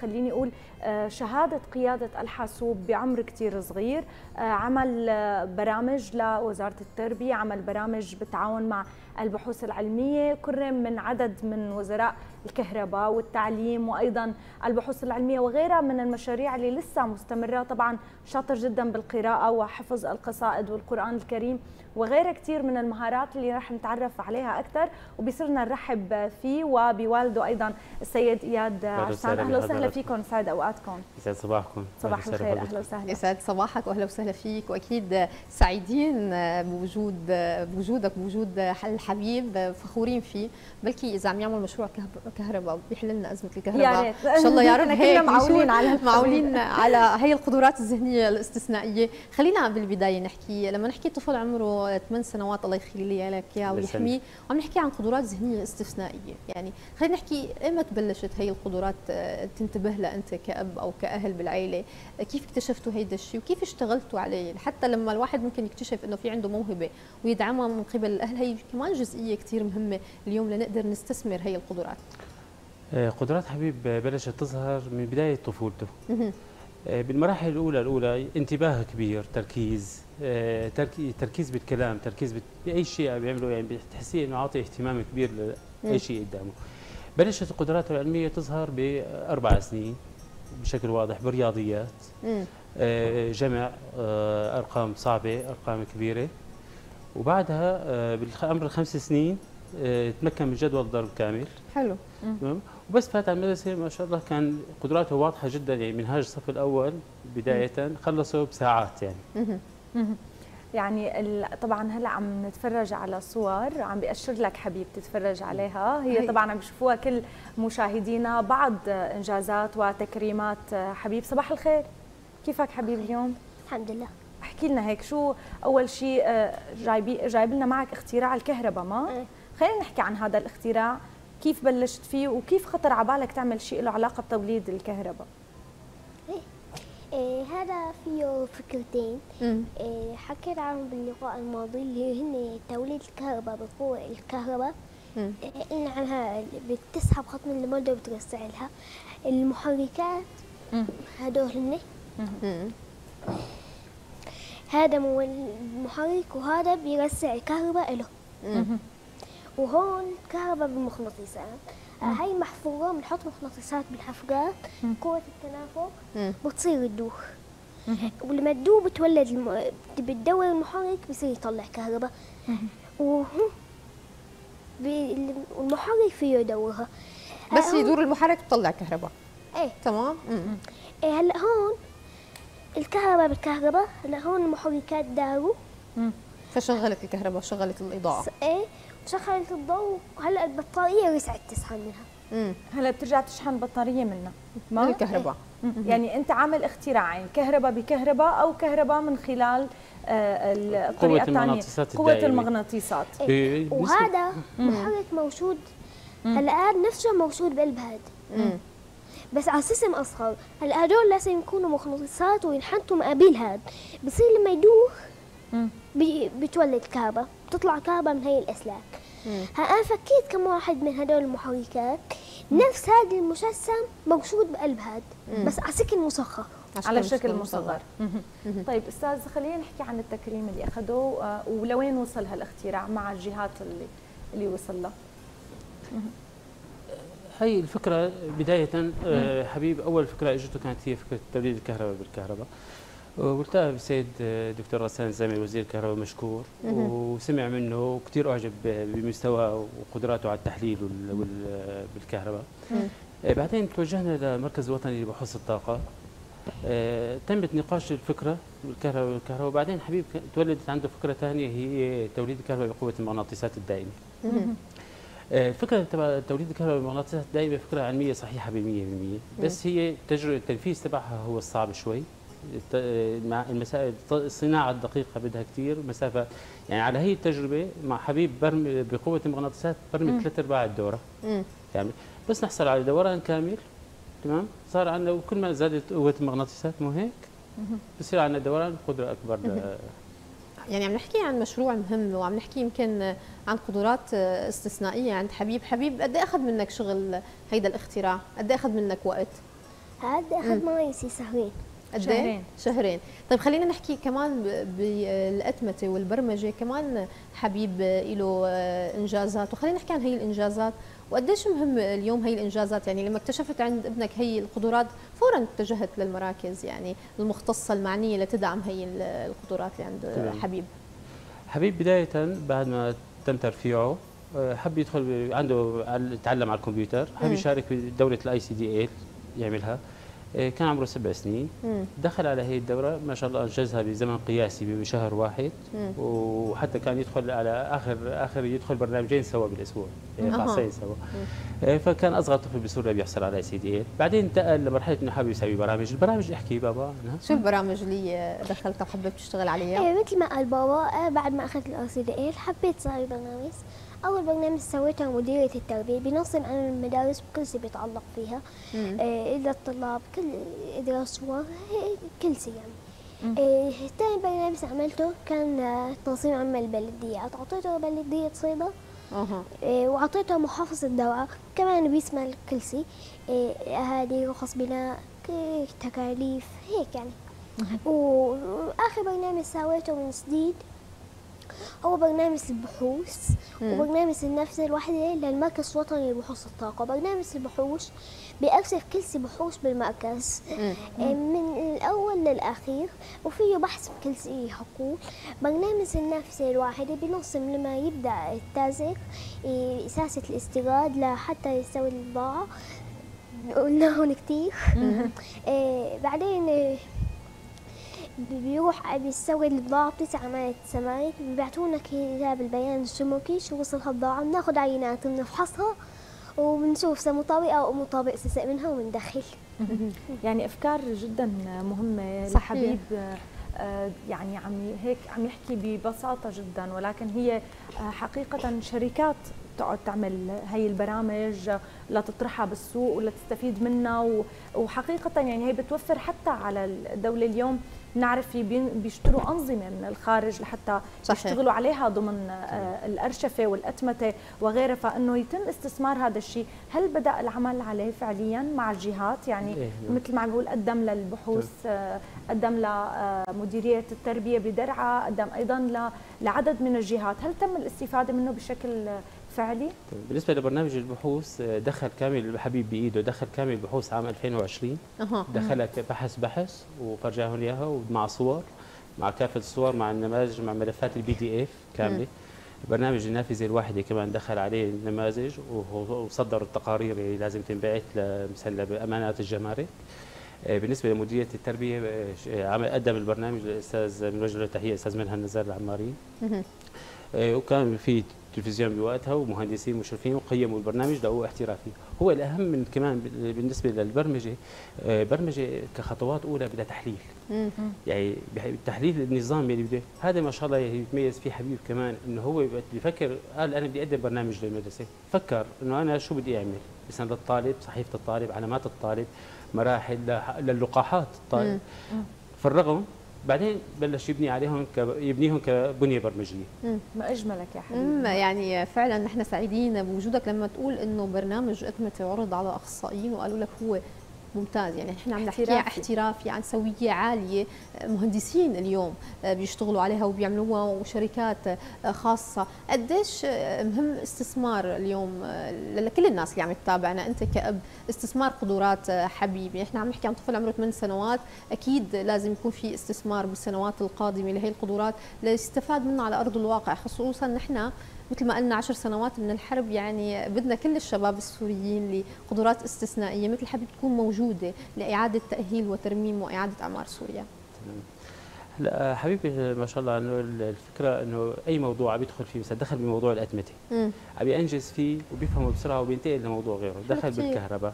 خليني أقول شهادة قيادة الحاسوب بعمر كثير صغير. عمل برامج لوزارة التربية عمل برامج بالتعاون مع البحوث العلمية كرم من عدد من وزراء الكهرباء والتعليم وأيضا البحوث العلمية وغيرها من المشاريع اللي لسه مستمرة. طبعا شاطر جدا بالقراءة وحفظ القصائد والقرآن الكريم وغيرها كثير من المهارات اللي رح نتعرف عليها أكثر وبصيرنا نرحب فيه وبوالده أيضا السيد إياد عرسان. أهلا وسهلا فيكم سعد أوقاتكم. يسعد صباحكم. صباح الخير أهلا وسهلا. يسعد صباحك واهلا وسهلا فيك. وأكيد سعيدين بوجود بوجودك بوجود الحبيب فخورين فيه. بلكي إذا عم يعمل مشروع كهرباء بيحل لنا أزمة الكهرباء. يا ريت إن شاء الله يا رب هيك معولين على معولين على هي القدرات الذهنية الاستثنائية. خلينا بالبداية نحكي. لما نحكي طفل عمره 8 سنوات الله يخلي لك اياه ويحميه وعم نحكي عن قدرات ذهنية استثنائية. يعني خلينا نحكي ايمتى بلشت هي القدرات تنتبه لها أنت كأب أو كأهل بالعائله كيف اكتشفتوا هيدا الشيء وكيف اشتغلتوا عليه؟ حتى لما الواحد ممكن يكتشف إنه في عنده موهبة ويدعمها من قبل الأهل هي كمان جزئية كثير مهمة اليوم لنقدر نستثمر هي القدرات. قدرات حبيب بلشت تظهر من بداية طفولته. بالمراحل الاولى الأولى انتباه كبير تركيز تركيز بالكلام تركيز بأي شيء بيعمله يعني بتحسيه إنه عاطي اهتمام كبير لاي شيء قدامه. بلشت القدرات العلمية تظهر بأربع سنين بشكل واضح بالرياضيات. جمع أرقام صعبة أرقام كبيرة. وبعدها بالعمر الخمس سنين تمكن من جدول الضرب كامل. حلو. تمام؟ وبس فات على المدرسة ما شاء الله كان قدراته واضحة جدا يعني منهاج الصف الأول بداية خلصوا بساعات يعني. يعني طبعا هلأ عم نتفرج على صور عم بيأشر لك حبيب تتفرج عليها. هي طبعا عم بيشوفوها كل مشاهدينا بعض إنجازات وتكريمات. حبيب صباح الخير. كيفك حبيب اليوم؟ الحمد لله. احكي لنا هيك شو أول شيء جايبي جايب لنا معك اختراع الكهرباء ما؟ إيه؟ خلينا نحكي عن هذا الاختراع. كيف بلشت فيه وكيف خطر على بالك تعمل شيء له علاقة بتوليد الكهرباء؟ إيه. إيه هذا فيه فكرتين. إيه حكيت عنهم باللقاء الماضي اللي هن توليد الكهرباء بقوة الكهرباء. إيه قلنا عنها بتسحب خط من المادة وبترسع لها. المحركات هدول هن. هذا مو المحرك وهذا بيرسع الكهرباء له. وهون كهرباء بالمغناطيسات هاي محفورة بنحط مغناطيسات بالحفرات قوة التنافر بتصير تدور ولما تدور بتولد الم... بتدور المحرك بصير يطلع كهرباء. و والمحرك فيه يدورها. بس يدور المحرك بتطلع كهرباء. إيه. تمام؟ إيه هلأ هون الكهرباء بالكهرباء هلأ هون المحركات داروا. فشغلت الكهرباء شغلت الإضاءة. إيه. شغلت الضوء هلا البطارية رجعت تسخن منها. امم هلا بترجع تشحن بطارية منها. ما؟ من الكهرباء. يعني أنت عامل اختراعين كهرباء بكهرباء أو كهرباء من خلال آه الطريقة الثانية قوة المغناطيسات. إيه. وهذا محرك موجود. هلا هذا نفسه موجود بقلب هذا بس على سيستم أصغر. هلا هدول لازم يكونوا مغناطيسات وينحطوا مقابل هذا بصير لما يدور بتولد كهرباء بتطلع كهرباء من هي الأسلاك. أنا فكيت كم واحد من هدول المحركات نفس هذا المجسم موجود بقلب هذا بس على شكل مصغر على شكل مصغر طيب أستاذ خلينا نحكي عن التكريم اللي أخذوه ولوين وصل هالاختراع مع الجهات اللي اللي وصل لها هي الفكرة بداية حبيب أول فكرة إجته كانت هي فكرة توليد الكهرباء بالكهرباء. والتقى بالسيد دكتور رسان زامي وزير الكهرباء مشكور وسمع منه وكثير أعجب بمستواه وقدراته على التحليل بالكهرباء. بعدين توجهنا للمركز الوطني لبحوث الطاقة. آه، تمت نقاش الفكرة بالكهرباء والكهرباء وبعدين حبيب تولدت عنده فكرة ثانية هي توليد الكهرباء بقوة المغناطيسات الدائمة. آه، الفكرة تبع توليد الكهرباء بالمغناطيسات الدائمة فكرة علمية صحيحة ب 100% بس هي تجربة التنفيذ تبعها هو الصعب شوي. مع المسائل الصناعة الدقيقة بدها كثير مسافه يعني على هي التجربة مع حبيب برمي بقوة المغناطيسات برمي ثلاث أرباع الدورة. كامل بس نحصل على دوران كامل تمام؟ صار عندنا وكل ما زادت قوة المغناطيسات مو هيك؟ بصير عندنا دوران بقدرة أكبر. يعني عم نحكي عن مشروع مهم وعم نحكي يمكن عن قدرات استثنائية عند حبيب. حبيب قد إيه أخذ منك شغل هيدا الاختراع؟ قد إيه أخذ منك وقت؟ قد أخذ معي شهرين قد شهرين. شهرين. طيب خلينا نحكي كمان بالأتمتة والبرمجة. كمان حبيب له إنجازات. وخلينا نحكي عن هي الإنجازات. وقديش مهم اليوم هي الإنجازات؟ يعني لما اكتشفت عند ابنك هي القدرات فورا اتجهت للمراكز يعني المختصة المعنية لتدعم هي القدرات اللي عند حبيب. حبيب بداية بعد ما تم ترفيعه حب يدخل عنده يتعلم على الكمبيوتر. حب يشارك بدوره ال ICDL يعملها. كان عمره سبع سنين. دخل على هي الدورة ما شاء الله أنجزها بزمن قياسي بشهر واحد. وحتى كان يدخل على آخر آخر يدخل برنامجين سوا بالأسبوع. فحصين إيه، سوا. إيه، فكان أصغر طفل بسوريا بيحصل على ICDL بعدين انتقل لمرحلة إنه حابب يسوي برامج. البرامج احكي بابا. شو البرامج اللي دخلتها وحبيت تشتغل عليها؟ إيه مثل ما قال بابا بعد ما أخذت ال ICDL حبيت صار برنامج. أول برنامج سويته مديرية التربية بنظم عن المدارس وكل شيء بيتعلق فيها. آه إذا الطلاب كل يدرسوا كل شيء يعني. آه ثاني برنامج عملته كان تنظيم عمل البلديات أعطيته بلدية صيدا أه. وأعطيته محافظة الدوعة كمان بيسمع كل شيء. آه هذه رخص بناء تكاليف هيك يعني. وآخر برنامج سويته من جديد هو برنامج البحوث وبرنامج النفس الوحدة للمركز الوطني لبحوث الطاقة. برنامج البحوث بيأرسل كل بحوث بالمركز. آه، من الأول للأخير وفيه بحث بكل شيء حقول برنامج النفس الواحدة بنظم لما يبدأ التازر إساسة الاستيراد لحتى يستوي البضاعة. قلنا هون كثير آه بعدين بيروح بيسوي البضاعة بتسعة عملية سمايك بيبعتونا كتاب البيان الشموكي شو وصل هالبضاعة بناخذ عينات بنفحصها وبنشوف إذا مطابقة أو مطابق جزء منها وبندخل يعني أفكار جدا مهمة لحبيب آه، يعني عم هيك عم يحكي ببساطة جدا. ولكن هي آه، حقيقة شركات تقعد تعمل هي البرامج لتطرحها بالسوق ولتستفيد منها. وحقيقة يعني هي بتوفر حتى على الدولة اليوم نعرف بيشتروا أنظمة من الخارج لحتى صحيح. يشتغلوا عليها ضمن آه، الأرشفة والأتمتة وغيرها. فإنه يتم استثمار هذا الشيء. هل بدأ العمل عليه فعليا مع الجهات؟ يعني إيه مثل ما نقول قدم للبحوث آه، قدم لمديرية التربية بدرعا قدم أيضا لعدد من الجهات. هل تم الاستفادة منه بشكل فعلي؟ طيب بالنسبة لبرنامج البحوث آه، دخل كامل الحبيب بإيده دخل كامل البحوث عام 2020 أه. دخلها بحث بحث وفرجاهم اياها ومع صور مع كافة الصور مع النماذج مع ملفات ال PDF كاملة. برنامج النافذه الواحدة كمان دخل عليه النماذج وصدر التقارير اللي لازم تنبعث مثلا بأمانات الجمارك. آه، بالنسبة لمديرية التربية آه، قدم البرنامج الأستاذ من وجه له تحيه الاستاذ منهل نزار العماري وكان في تلفزيون بوقتها ومهندسين مشرفين وقيموا البرنامج لقوه احترافي هو الأهم من كمان بالنسبة للبرمجة آه، برمجة كخطوات أولى بدها تحليل. يعني تحليل النظام اللي بده. هذا ما شاء الله يتميز فيه حبيب كمان إنه هو بفكر قال أنا بدي أقدم برنامج للمدرسة. فكر إنه أنا شو بدي أعمل؟ بسند الطالب صحيفة الطالب علامات الطالب مراحل للقاحات الطالب. فرغهم بعدين بلش يبني عليهم ك... يبنيهم كبنية برمجية. ما أجملك يا حبيبي. يعني فعلا نحن سعيدين بوجودك لما تقول إنه برنامج اتمته عرض على أخصائيين وقالوا لك هو ممتاز. يعني إحنا عم نحكي عن احترافي عن سوية عالية. مهندسين اليوم بيشتغلوا عليها وبيعملوها وشركات خاصة. قديش مهم استثمار اليوم لكل الناس اللي عم تتابعنا أنت كأب استثمار قدرات حبيبي. إحنا عم نحكي عن طفل عمره 8 سنوات. أكيد لازم يكون في استثمار بالسنوات القادمة لهي القدرات ليستفاد منها على أرض الواقع خصوصا نحن مثل ما قلنا عشر سنوات من الحرب يعني بدنا كل الشباب السوريين لقدرات استثنائية مثل حبيب تكون موجودة لإعادة تأهيل وترميم وإعادة أعمار سوريا. لا حبيبي ما شاء الله إنه الفكرة إنه أي موضوع عم يدخل فيه مثلا دخل بموضوع الأتمتة. عم ينجز فيه وبيفهمه بسرعة وبينتقل لموضوع غيره. دخل بالكهرباء.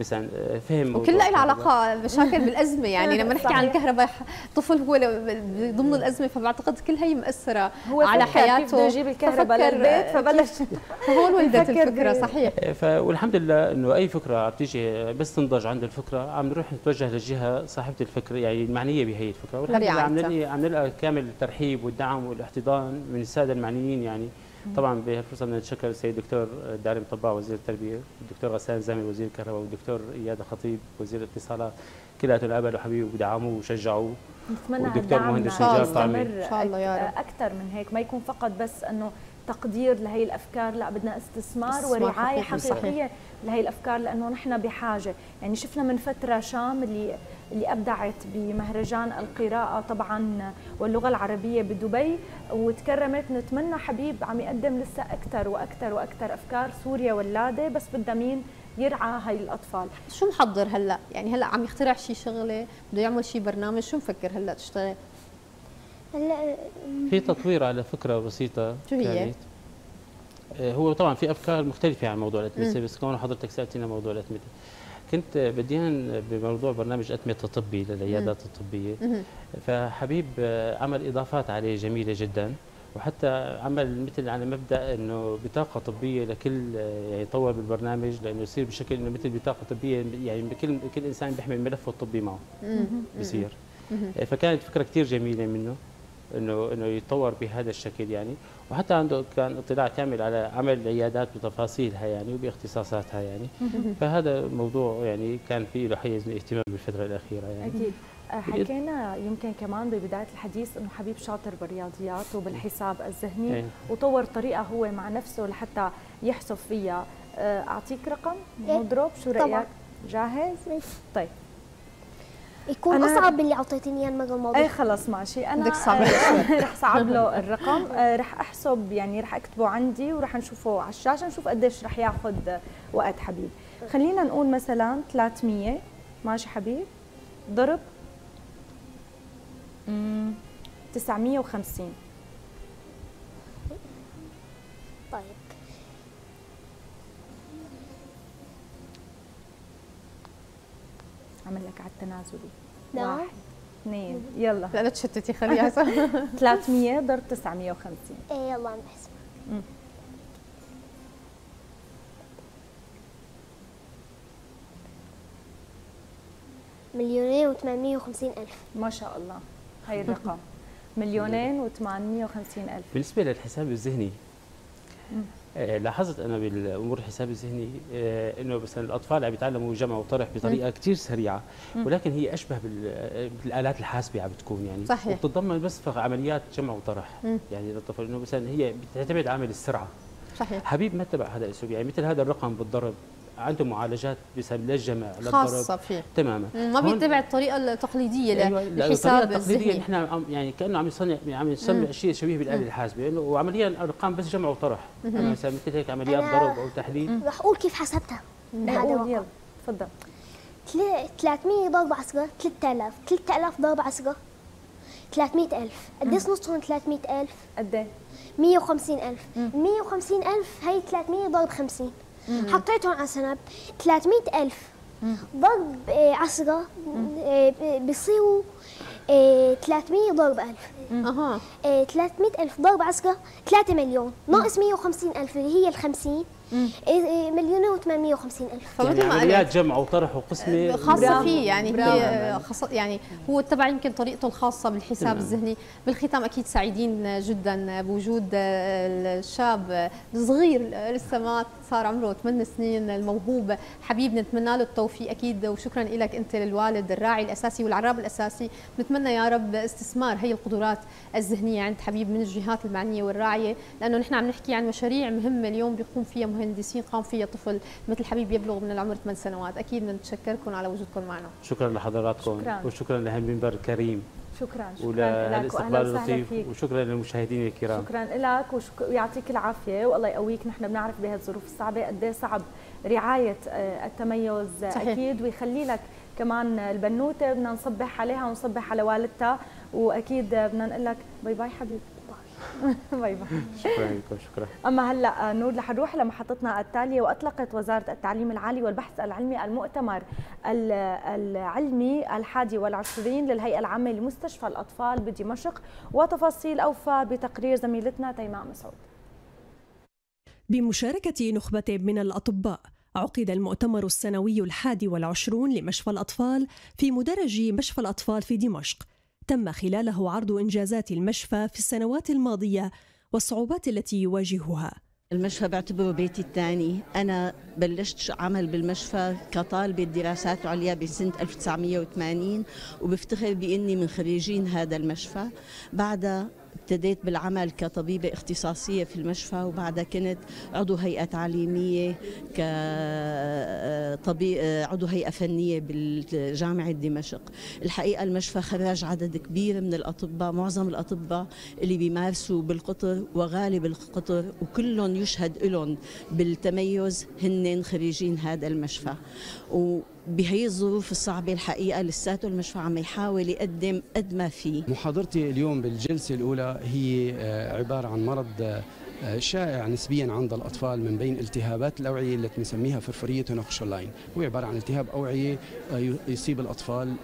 مثلا آه، فهم وكل له علاقة مشاكل بالأزمة يعني لما نحكي عن الكهرباء طفل هو ضمن الأزمة فبعتقد كل هي مأثرة هو على حياته. بده يجيب الكهرباء للبيت؟ فبلش. فهون ولدت الفكرة صحيح. آه، والحمد لله إنه أي فكرة عم تيجي بس تنضج عند الفكرة عم نروح نتوجه للجهه صاحبة الفكرة يعني المعنية بهي الفكرة. والحمد لله عم نلقى كامل الترحيب والدعم والاحتضان من السادة المعنيين يعني طبعا بهالفرصه بدنا نتشكر السيد الدكتور دارم طباع وزير التربية، الدكتور غسان زامي وزير الكهرباء، والدكتور إياد خطيب وزير الاتصالات، كلياتهم قابلوا حبيبي ودعموه وشجعوه. نتمنى والدكتور مهندس نجار طعمي. إن شاء الله يا رب. أكثر من هيك ما يكون فقط بس إنه تقدير لهي الأفكار لا بدنا استثمار ورعاية حقيقية لهي الأفكار لأنه نحن بحاجة. يعني شفنا من فترة شام اللي اللي أبدعت بمهرجان القراءة طبعا واللغة العربية بدبي وتكرمت نتمنى حبيب عم يقدم لسه أكثر وأكثر وأكثر أفكار سوريا ولادة بس بدها مين يرعى هاي الأطفال. شو محضر هلأ؟ يعني هلأ عم يخترع شيء شغلة بده يعمل شيء برنامج شو مفكر هلأ تشتغل؟ هلا في تطوير على فكرة بسيطة شو هي؟ آه، هو طبعا في أفكار مختلفة عن موضوع الأتمتة بس كمان حضرتك سالتينا موضوع الأتمتة. كنت بديان بموضوع برنامج أتمتة طبي للعيادات الطبية. فحبيب عمل إضافات عليه جميلة جدا وحتى عمل مثل على مبدأ إنه بطاقة طبية لكل يعني طور بالبرنامج لأنه يصير بشكل إنه مثل بطاقة طبية يعني كل كل إنسان بيحمل ملفه الطبي معه. بصير فكانت فكرة كثير جميلة منه. انه إنه يتطور بهذا الشكل يعني. وحتى عنده كان اطلاع كامل على عمل العيادات بتفاصيلها يعني وباختصاصاتها يعني. فهذا موضوع يعني كان فيه له حيز من الاهتمام بالفترة الأخيرة يعني. أكيد. آه، حكينا يمكن كمان ببداية الحديث إنه حبيب شاطر بالرياضيات وبالحساب الذهني إيه. وطور طريقة هو مع نفسه لحتى يحسب فيها. آه، أعطيك رقم؟ إيه. نضرب شو رأيك؟ جاهز؟ طيب. يكون أنا أصعب من اللي أعطيتني إياه المره الماضيه أي خلص ماشي. أنا بدك صعب. رح صعب له الرقم. آه، رح أحسب يعني رح أكتبه عندي ورح نشوفه على الشاشة نشوف قديش رح ياخذ وقت حبيب. خلينا نقول مثلا 300 ماشي حبيب؟ ضرب. 950 طيب عمل لك على التنازلي نعم واحد اثنين. يلا. لا لا تشتتي خليها 300 ضرب 950 إيه يلا عم بحسب. مليونين وثمانمية وخمسين ألف. ما شاء الله. هاي الرقم. مليونين وثمانمية وخمسين ألف. بالنسبة للحساب الذهني لاحظت أنا بالأمور الحساب الذهني آه، أنه مثلا الأطفال عم يتعلموا جمع وطرح بطريقة كثير سريعة ولكن هي أشبه بالآلات الحاسبة عم بتكون يعني. صحيح. وبتتضمن بس عمليات جمع وطرح. يعني للطفل إنه مثلا هي بتعتمد عامل السرعة. صحيح. حبيب ما تبع هذا الأسلوب؟ يعني مثل هذا الرقم بالضرب. عنده معالجات مثلا للجمع خاصة فيه. تماما. ما بيتبع الطريقة التقليدية أيوة للحساب التقليدية نحن يعني كأنه عم يصنع عم يصنع شيء شبيه بالآلة الحاسبة انه وعمليا أرقام بس جمع وطرح. مثلا مثل هيك عمليات ضرب أو تحليل. رح أقول كيف حسبتها. قول يلا تفضل. 300 ضرب عشرة 3000 3000 ضرب عشرة 300000 قديش نصهم 300000 قد إيه؟ 150000 150000 هي 300 ضرب 50 حطيتهم على سنب 300000 ضرب 10 آه، بصيروا 300 آه، ضرب 1000 أها. 300000 ضرب 10 3 مليون. ناقص 150000 اللي هي ال 50 إيه، مليون و850 ألف. يعني عمليات جمع وطرح وقسمة. خاصة فيه يعني هي خاصة يعني هو اتبع يمكن طريقته الخاصة بالحساب الذهني. بالختام أكيد سعيدين جدا بوجود الشاب الصغير لسه ما صار عمره 8 سنين الموهوب. حبيب نتمنى له التوفيق أكيد وشكرا لك أنت للوالد الراعي الأساسي والعراب الأساسي. نتمنى يا رب استثمار هي القدرات الذهنية عند حبيب من الجهات المعنية والراعية لأنه نحن عم نحكي عن مشاريع مهمة اليوم بيقوم فيها مهندسين قام فيها طفل مثل حبيب يبلغ من العمر 8 سنوات. أكيد نتشكركم على وجودكم معنا. شكرا لحضراتكم. شكرا. وشكرا لهالمنبر الكريم شكرا. شكرا وسهلا فيك. وشكرا للمشاهدين الكرام. شكرا لك ويعطيك العافية. والله يقويك. نحن بنعرف بهالظروف الصعبة قد إيه صعب رعاية آه، التميز. صحيح. أكيد ويخلي لك كمان البنوتة. بدنا نصبح عليها ونصبح على والدتها. وأكيد بدنا نقول لك bye bye حبيبي bye bye. شكرا لكم شكرا. أما هلأ نور رح نروح لمحطتنا التالية وأطلقت وزارة التعليم العالي والبحث العلمي المؤتمر العلمي الحادي والعشرين للهيئة العامة لمستشفى الأطفال بدمشق وتفاصيل أوفى بتقرير زميلتنا تيماء مسعود بمشاركة نخبة من الأطباء عقد المؤتمر السنوي الحادي والعشرون لمشفى الأطفال في مدرج مشفى الأطفال في دمشق. تم خلاله عرض إنجازات المشفى في السنوات الماضية والصعوبات التي يواجهها. المشفى بعتبره بيتي الثاني. أنا بلشت عمل بالمشفى كطالبة دراسات عليا بسنة 1980 وبفتخر بإني من خريجين هذا المشفى. بعدها ابتديت بالعمل كطبيبة اختصاصية في المشفى وبعدها كنت عضو هيئة تعليمية كطبيب عضو هيئة فنية بالجامعة دمشق الحقيقة المشفى خرج عدد كبير من الأطباء معظم الأطباء اللي بيمارسوا بالقطر وغالب القطر وكلهم يشهد لهم بالتميز هن خريجين هذا المشفى. بهي الظروف الصعبة الحقيقة لساته المشفى عم يحاول يقدم قد ما فيه. محاضرتي اليوم بالجلسة الأولى هي آه، عبارة عن مرض آه، شائع نسبيا عند الأطفال من بين التهابات الأوعية التي نسميها فرفرية هنوكشولاين هو عبارة عن التهاب أوعية آه، يصيب الأطفال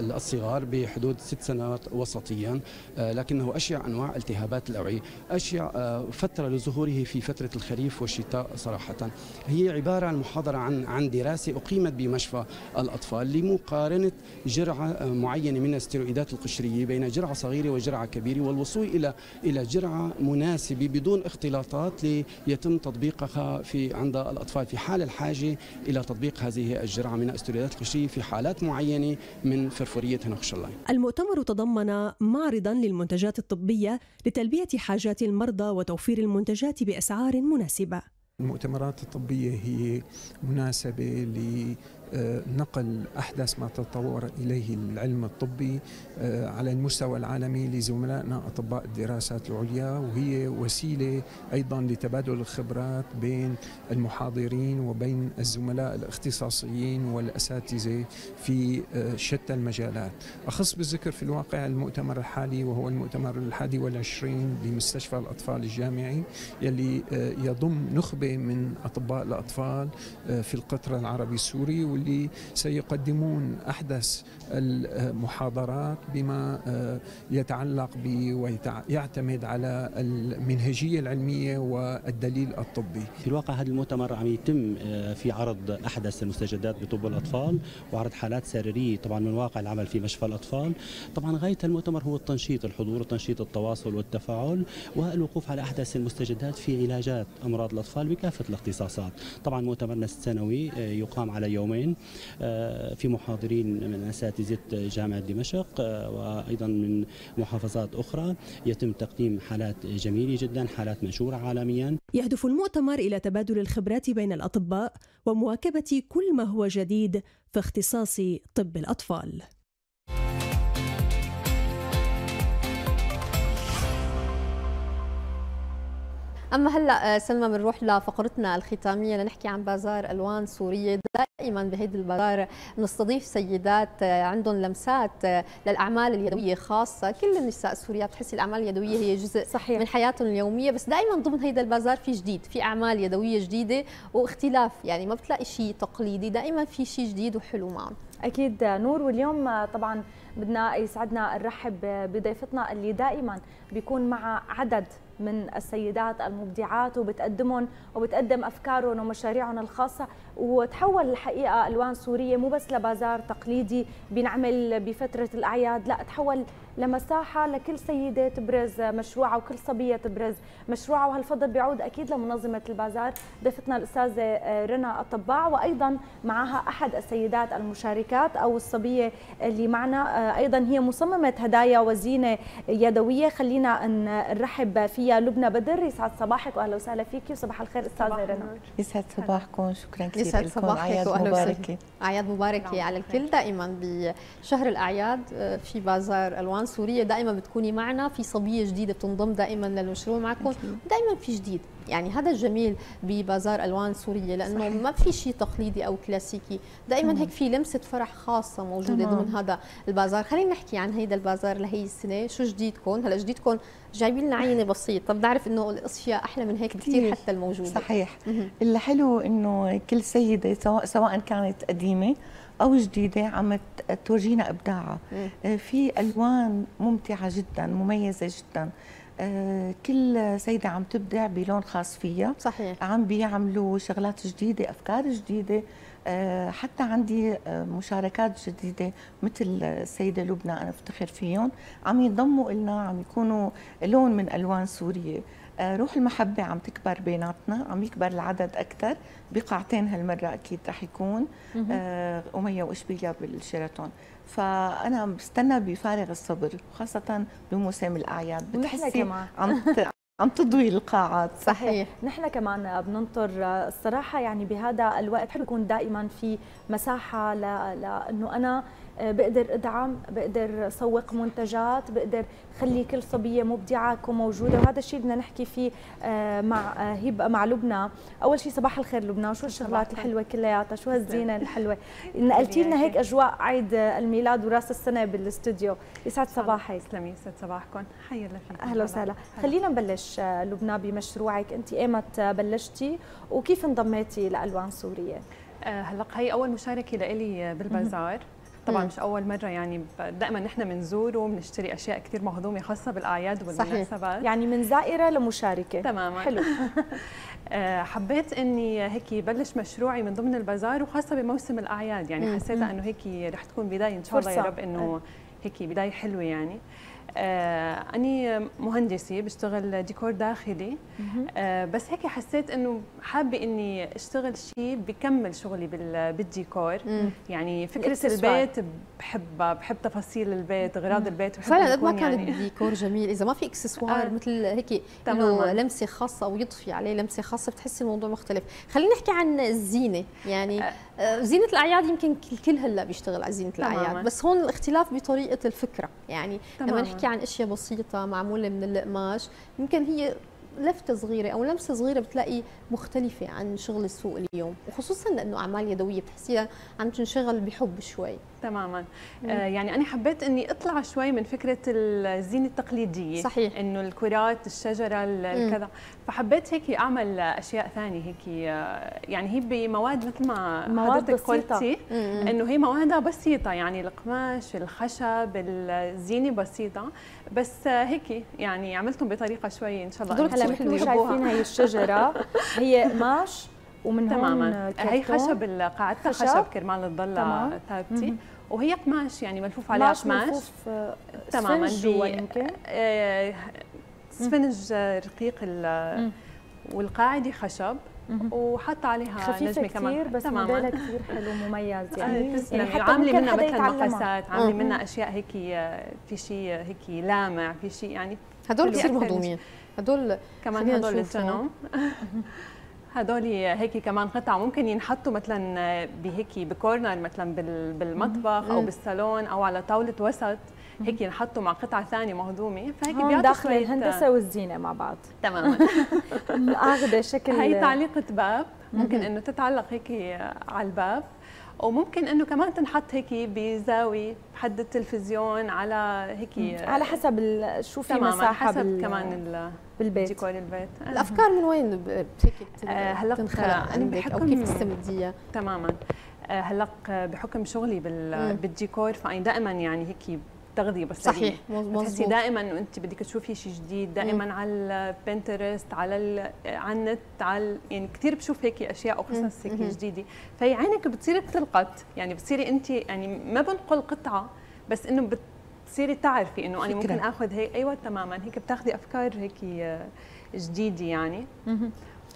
الصغار بحدود ست سنوات وسطيا آه، لكنه أشيع أنواع التهابات الأوعية. أشيع آه، فترة لظهوره في فترة الخريف والشتاء صراحة. هي عبارة عن محاضرة عن عن دراسة أقيمت بمشفى الأطفال لمقارنة جرعة معينة من الستيرويدات القشرية بين جرعة صغيرة وجرعة كبيرة والوصول إلى إلى جرعة مناسبة بدون اختلاطات ليتم تطبيقها في عند الأطفال في حال الحاجة إلى تطبيق هذه الجرعة من الاسترويدات القشريه في حالات معينة من فرفورية هنخشلاين. المؤتمر تضمن معرضا للمنتجات الطبية لتلبية حاجات المرضى وتوفير المنتجات بأسعار مناسبة. المؤتمرات الطبية هي مناسبة نقل أحدث ما تطور إليه العلم الطبي آه، على المستوى العالمي لزملائنا أطباء الدراسات العليا وهي وسيلة أيضا لتبادل الخبرات بين المحاضرين وبين الزملاء الاختصاصيين والأساتذة في آه، شتى المجالات. أخص بالذكر في الواقع المؤتمر الحالي وهو المؤتمر الحادي والعشرين لمستشفى الأطفال الجامعي يلي آه، يضم نخبة من أطباء الأطفال في القطر العربي السوري واللي سيقدمون أحدث المحاضرات بما آه، يتعلق ب ويعتمد على المنهجية العلمية والدليل الطبي. في الواقع هذا المؤتمر عم يتم آه، في عرض أحدث المستجدات بطب الأطفال وعرض حالات سريرية طبعا من واقع العمل في مشفى الأطفال. طبعا غاية المؤتمر هو التنشيط الحضور وتنشيط التواصل والتفاعل والوقوف على أحدث المستجدات في علاجات أمراض الأطفال بكافة الاختصاصات. طبعا مؤتمرنا السنوي آه، يقام على يومين آه، في محاضرين من أساتذة جامعة دمشق آه، وأيضا من محافظات أخرى. يتم تقديم حالات جميلة جدا حالات منشوره عالميا. يهدف المؤتمر إلى تبادل الخبرات بين الأطباء ومواكبة كل ما هو جديد في اختصاص طب الأطفال. أما هلأ آه، سلمى بنروح لفقرتنا الختامية لنحكي عن بازار ألوان سورية. دائما بهيدي البازار بنستضيف سيدات آه، عندهم لمسات آه، للأعمال اليدوية خاصة. كل النساء السوريات بتحسي الأعمال اليدوية هي جزء صحيح. من حياتهم اليومية. بس دائما ضمن هيدا البازار في جديد في أعمال يدوية جديدة واختلاف. يعني ما بتلاقي شيء تقليدي دائما في شيء جديد وحلو معهم أكيد. نور واليوم طبعا بدنا يسعدنا نرحب بضيفتنا اللي دائما بيكون مع عدد من السيدات المبدعات وبتقدمهم وبتقدم أفكارهم ومشاريعهم الخاصة. وتحول الحقيقة ألوان سورية مو بس لبازار تقليدي بنعمل بفترة الأعياد لا تحول لمساحة لكل سيدة تبرز مشروعها وكل صبية تبرز مشروعها. وهالفضل بيعود أكيد لمنظمة البازار ضيفتنا الأستاذة رنا الطباع وأيضا معها أحد السيدات المشاركات أو الصبية اللي معنا. أيضا هي مصممة هدايا وزينة يدوية. خلينا نرحب فيها لبنى بدر. يسعد صباحك واهلا وسهلا فيكي وصباح الخير أستاذة رنا. يسعد صباحكم. شكرا كثير يسعد صباحك أعياد مباركة. أعياد مباركة على الكل. دائما بشهر الأعياد في بازار ألوان سوريه دائما بتكوني معنا في صبية جديدة بتنضم دائما للمشروع معكم. دائما في جديد. يعني هذا الجميل ببازار ألوان سورية لأنه صحيح. ما في شيء تقليدي أو كلاسيكي. دائما هيك في لمسة فرح خاصة موجودة تمام. ضمن هذا البازار. خلينا نحكي عن هيدا البازار لهي السنة. شو جديدكم؟ هلا جديدكم جايبين لنا عينة بسيط طب نعرف إنه الأشياء أحلى من هيك كثير حتى الموجودة. صحيح. الحلو إنه كل سيدة سواء سواء كانت قديمة أو جديدة عم تورجينا إبداعها. في ألوان ممتعة جدا مميزة جدا. كل سيدة عم تبدع بلون خاص فيها. صحيح. عم بيعملوا شغلات جديدة أفكار جديدة. حتى عندي مشاركات جديدة مثل السيدة لبنى أنا أفتخر فيهم. عم ينضموا لنا عم يكونوا لون من ألوان سورية. روح المحبة عم تكبر بيناتنا عم يكبر العدد أكثر. بقاعتين هالمرة أكيد رح يكون أمية وإشبيليا بالشيراتون. فأنا بستنى بفارغ الصبر خاصه بموسم الأعياد. بتحسي عم عم تضوي القاعات صحيح. نحن كمان بننطر الصراحة يعني بهذا الوقت بحب يكون دائما في مساحة لأنه أنا بقدر ادعم بقدر اسوق منتجات بقدر خلي كل صبية مبدعة تكون موجوده وهذا الشيء بدنا نحكي فيه مع هبه مع لبنى أول شيء صباح الخير لبنى شو الشغلات الحلوة كلياتها؟ شو هالزينة الحلوة؟ نقلتي لنا هيك أجواء عيد الميلاد وراس السنة بالاستوديو. يسعد صباحك. تسلمي. يسعد صباحكم. حيا الله فيك أهلا وسهلا. خلينا نبلش لبنى بمشروعك. أنت ايمت بلشتي. وكيف انضميتي لألوان سورية؟ هلا هي أول مشاركة لإلي بالبازار. طبعا مش أول مرة يعني دائما نحن بنزور وبنشتري أشياء كثير مهضومة خاصة بالأعياد والمناسبات. يعني من زائرة لمشاركة. تماما. حلو. حبيت إني هيك بلش مشروعي من ضمن البازار وخاصة بموسم الأعياد. يعني حسيتها إنه هيك رح تكون بداية إن شاء الله يا رب إنه هيك بداية حلوة يعني. آه أنا مهندسة بشتغل ديكور داخلي. آه بس هيك حسيت إنه حابة إني أشتغل شيء بكمل شغلي بالديكور. مم. يعني فكرة البيت بحبها بحب تفاصيل البيت أغراض البيت فعلا قد ما كان يعني. الديكور جميل إذا ما في إكسسوار آه مثل هيك إنه لمسة خاصة أو يضفي عليه لمسة خاصة بتحسي الموضوع مختلف. خلينا نحكي عن الزينة. يعني آه زينة الأعياد يمكن الكل هلا بيشتغل على زينة الأعياد بس هون الاختلاف بطريقة الفكرة. يعني لما نحكي عن أشياء بسيطة معمولة من القماش يمكن هي لفتة صغيرة أو لمسة صغيرة بتلاقي مختلفة عن شغل السوق اليوم وخصوصا لأنه أعمال يدوية بتحسيها عم تنشغل بحب شوي. تماما. آه يعني أنا حبيت إني أطلع شوي من فكرة الزينة التقليدية صحيح. إنه الكرات الشجرة الكذا. فحبيت هيك أعمل أشياء ثانية هيك يعني هي بمواد مثل ما مواد قلتي إنه هي موادها بسيطة يعني القماش الخشب الزينة بسيطة. بس هيك يعني عملتهم بطريقة شوي إن شاء الله هلا مثل ما شايفين هي الشجرة هي قماش ومن تماما. هي خشب قاعدتها خشب, خشب كرمال تضل ثابتة. وهي قماش يعني ملفوف عليها قماش. تماما. جوا يمكن. سفنج رقيق والقاعدة خشب. وحط عليها خفيفة نجمة كمان. بس موديلها كثير حلو مميز يعني, يعني حتى عاملة منها مثل مقاسات عاملة منها أشياء هيك في شيء هيك لامع في شيء يعني هدول كثير مهضومين. هدول كمان هدول التنوم هدول هيك كمان قطع ممكن ينحطوا مثلا بهيك بكورنر مثلا بالمطبخ أو بالصالون أو على طاولة وسط هيك ينحطوا مع قطعة ثانية مهضومة. فهيك بيعطوا داخل الهندسة والزينة مع بعض. تماما. آخذة شكل هي تعليقة باب. ممكن إنه تتعلق هيك على الباب. وممكن إنه كمان تنحط هيك بزاوية بحد التلفزيون على هيك على حسب شو في مساحة حسب بال... كمان بالبيت. ديكور البيت. الأفكار من وين هيك آه هلا أنا بحكم أو كيف تستمديها؟ تماما. آه هلا بحكم شغلي بال... بالديكور فأنا دائما يعني هيك تغذيه بصريه صحيح مظبوط. دائما انت بدك تشوفي شيء جديد دائما مم. على البنترست على على النت على يعني كثير بشوف هيك أشياء وقصص هيك جديدة. فهي عينك بتصير بتلقط يعني بتصيري انت يعني ما بنقل قطعة بس إنه تصيري تعرفي إنه أنا ممكن آخذ هيك أيوه تماما هيك بتاخذي أفكار هيك جديدة يعني.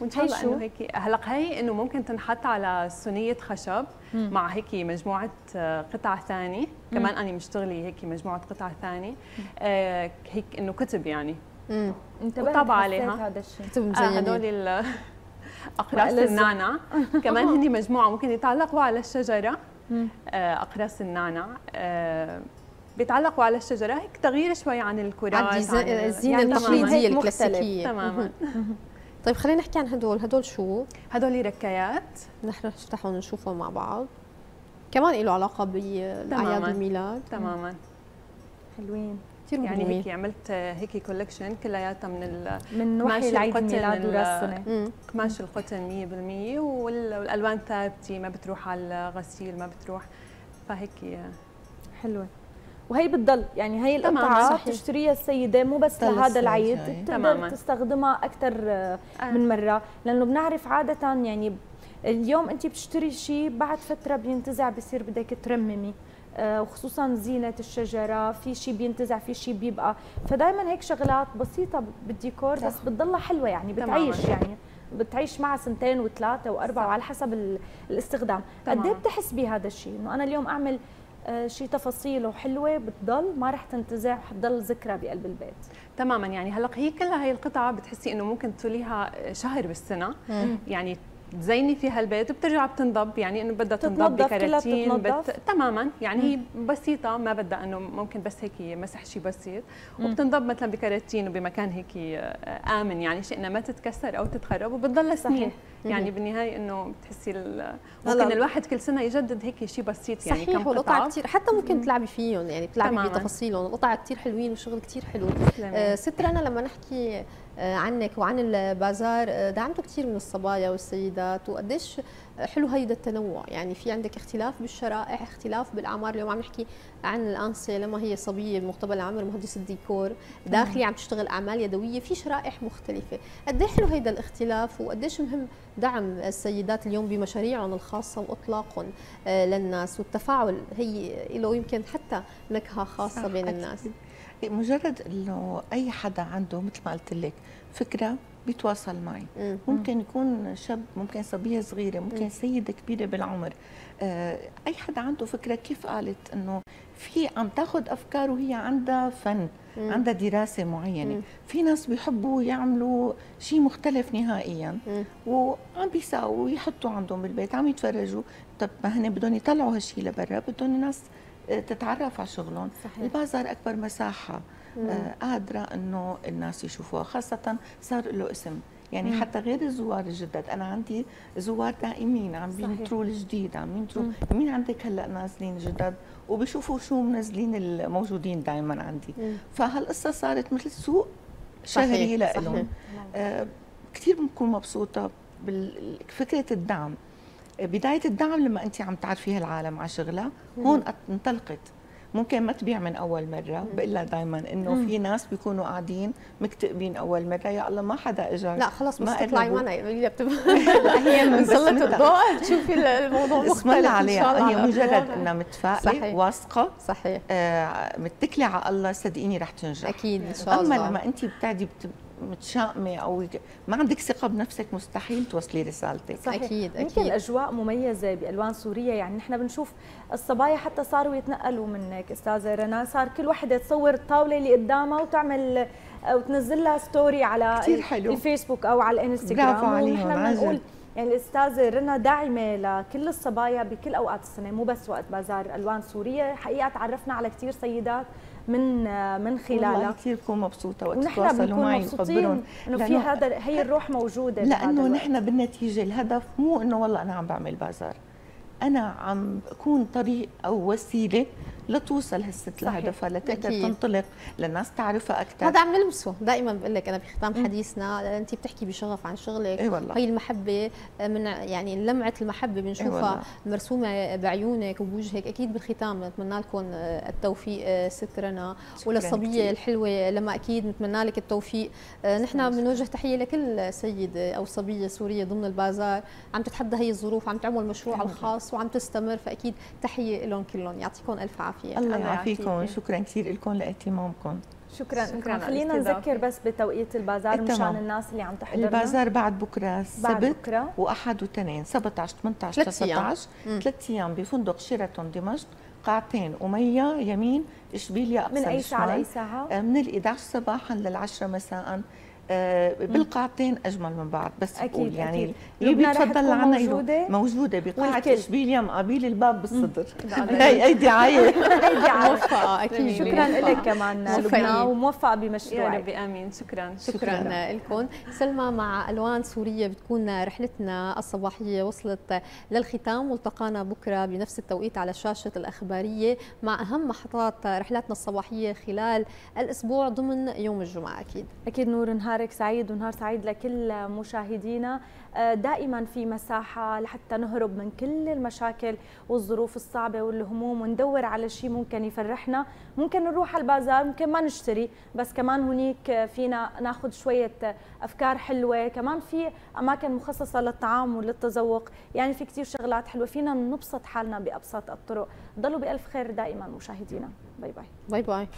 وان شاء الله إنه هيك هلأ هي إنه ممكن تنحط على صينية خشب مم. مع هيك مجموعة قطع ثانية كمان أنا مشتغلي هيك مجموعة قطع ثانية آه هيك إنه كتب يعني. انت وطبع عليها. هذا الشيء. كتب مزينين آه هدول أقراص النعنع. كمان هني مجموعة ممكن يتعلقوا على الشجرة. آه أقراص النعنع. آه بيتعلقوا على الشجرة. هيك تغيير شوي عن الكرات عن الزينه يعني التقليدية الكلاسيكية. تماما. طيب خلينا نحكي عن هدول. هدول شو؟ هدول ركايات. نحن نفتحهم ونشوفهم مع بعض. كمان له علاقة بأعياد الميلاد. تماما. حلوين. كثير يعني هيك عملت هيك كولكشن كلياتها من ال من وحي العيد ميلاد وراس السنة قماش القطن 100% والألوان ثابتة ما بتروح على الغسيل ما بتروح. فهيك حلوة. وهي بتضل. يعني هي القطعة بتشتريها السيدة مو بس لهذا العيد بتقدر تستخدمها أكثر من مرة. لأنه بنعرف عادة يعني اليوم انت بتشتري شيء بعد فترة بينتزع بصير بدك ترممي. وخصوصا زينة الشجرة في شيء بينتزع في شيء بيبقى. فدائما هيك شغلات بسيطة بالديكور بس بتضلها حلوة يعني بتعيش. يعني. بتعيش معها سنتين وثلاثة وأربعة وعلى حسب الاستخدام. قد إيه بتحس بهذا الشيء إنه أنا اليوم أعمل شيء تفاصيله حلوة بتضل ما رح تنتزع حتضل ذكرى بقلب البيت تماما يعني هلأ هي كلها هي القطعة بتحسي إنه ممكن توليها شهر بالسنة مم. يعني تزيني فيها البيت وبترجع بتنضب يعني إنه بدها تنضب بكراتين بت... تماما يعني هي بسيطة ما بدها إنه ممكن بس هيك مسح شيء بسيط. وبتنضب مثلا بكراتين وبمكان هيك آمن يعني شيء إنها ما تتكسر أو تتخرب وبتضل سنين. يعني بالنهاية إنه بتحسي ممكن الواحد كل سنة يجدد هيك شيء بسيط يعني صحيح كم والقطع كثير حتى ممكن تلعبي فيهم يعني تلعبي بتفاصيلهم القطع كثير حلوين وشغل كثير حلو. آه ست رنا لما نحكي عنك وعن البازار. دعمتوا كثير من الصبايا والسيدات وقديش حلو هيدا التنوع. يعني في عندك اختلاف بالشرائح اختلاف بالأعمار. اليوم عم نحكي عن الأنسة لما هي صبية بمقتبل العمر مهندس الديكور داخلي عم تشتغل أعمال يدوية. في شرائح مختلفة. قد حلو هيدا الاختلاف وقديش مهم دعم السيدات اليوم بمشاريعهم الخاصة وإطلاقهم للناس والتفاعل هي له يمكن حتى نكهة خاصة بين الناس. مجرد إنه أي حدا عنده مثل ما قلت لك فكرة بيتواصل معي مم. ممكن يكون شاب ممكن صبية صغيرة ممكن سيدة كبيرة بالعمر آه أي حدا عنده فكرة كيف قالت إنه في عم تاخذ أفكار وهي عندها فن مم. عندها دراسة معينة مم. في ناس بيحبوا يعملوا شيء مختلف نهائيا مم. وعم بيساووا ويحطوا عندهم بالبيت عم يتفرجوا طب ما هن بدهم يطلعوا هالشيء لبرا بدهم الناس تتعرف على شغلهم. صحيح. البازار أكبر مساحة آه قادرة إنه الناس يشوفوها. خاصة صار له اسم. يعني مم. حتى غير الزوار الجدد أنا عندي زوار دائمين عم بينطروا الجديد عم ينطروا مين عندك هلأ نازلين جدد وبيشوفوا شو منزلين الموجودين دائما عندي. مم. فهالقصة صارت مثل سوق شهري لهم آه كثير بكون مبسوطة بفكره الدعم. بداية الدعم لما انت عم تعرفي هالعالم على شغلها هون انطلقت. ممكن ما تبيع من أول مرة بقول دائما إنه في ناس بيكونوا قاعدين مكتئبين أول مرة يا الله ما حدا اجى لا خلص بس تطلعي معنا هي هي مسلط الضوء تشوفي الموضوع مختلف عليها. هي مجرد إنها متفائلة واثقة صحيح. آه متكلة على الله صدقيني رح تنجح. أكيد إن شاء الله. اما لما انت بتعدي متشائمة أو ما عندك ثقة بنفسك مستحيل توصلي رسالتك. صحيح. أكيد أكيد. يمكن أجواء مميزة بألوان سورية يعني نحن بنشوف الصبايا حتى صاروا يتنقلوا منك أستاذة رنا. صار كل وحدة تصور الطاوله اللي قدامها وتعمل وتنزل لها ستوري على كثير حلو. الفيسبوك أو على الإنستغرام. ونحن بنقول يعني الأستاذة رنا داعمة لكل الصبايا بكل أوقات السنة مو بس وقت بازار ألوان سورية. حقيقة تعرفنا على كثير سيدات من من والله كثير بكون مبسوطة وقت تتواصلوا معي مبسوطين إنه في هذا هي الروح موجودة لأنه نحن بالنتيجة الهدف مو إنه والله أنا عم بعمل بازار. أنا عم بكون طريق أو وسيلة لتوصل هالست لهدفها لتقدر تنطلق للناس تعرفها أكثر هذا عم نلمسه دائما بقول لك أنا بختام حديثنا. أنت بتحكي بشغف عن شغلك. إي والله. هي المحبة من يعني لمعة المحبة بنشوفها. مرسومة بعيونك وبوجهك. أكيد بالختام نتمنى لكم التوفيق ست رنا وللصبية الحلوة لما أكيد نتمنى لك التوفيق. نحن بنوجه تحية لكل سيده أو صبية سورية ضمن البازار. عم تتحدى هي الظروف عم تعمل مشروعها الخاص وعم تستمر. فأكيد تحية لهم كلهم. يعطيكم ألف عافية. الله يعافيكم. شكرا كثير لكم لاهتمامكم. شكرا شكرا خلينا نذكر بس بتوقيت البازار مشان الناس اللي عم تحضرنا. البازار بعد بكرة سبت بكرة. وأحد واثنين 17 18 19 ثلاث أيام. بفندق شيراتون دمشق قاعتين ومية يمين اشبيليا أقصى من أي ساعة لأي ساعة؟ آه، من ال 11 صباحا لل 10 مساء. بالقاعتين أجمل من بعض بس أكيد بقول يعني اللي بيتفضل عنا موجودة. موجودة بقاعة اشبيليا مقابل الباب بالصدر. هي أي دعاية. موفقة أكيد. شكرا لك كمان لبنى وموفقة بمشروعك. يا ربي آمين. شكرا. شكرا لكم. سلمى مع ألوان سورية بتكون رحلتنا الصباحية وصلت للختام. والتقانا بكرة بنفس التوقيت على شاشة الأخبارية مع أهم محطات رحلاتنا الصباحية خلال الأسبوع ضمن يوم الجمعة أكيد. أكيد نور نهار نهارك سعيد ونهار سعيد لكل مشاهدينا. آه، دائما في مساحة لحتى نهرب من كل المشاكل والظروف الصعبة والهموم وندور على شيء ممكن يفرحنا. ممكن نروح على البازار ممكن ما نشتري بس كمان هنيك فينا ناخذ شوية أفكار حلوة. كمان في أماكن مخصصة للطعام وللتذوق. يعني في كثير شغلات حلوة. فينا نبسط حالنا بأبسط الطرق. ضلوا بألف خير دائما مشاهدينا. bye bye. bye bye.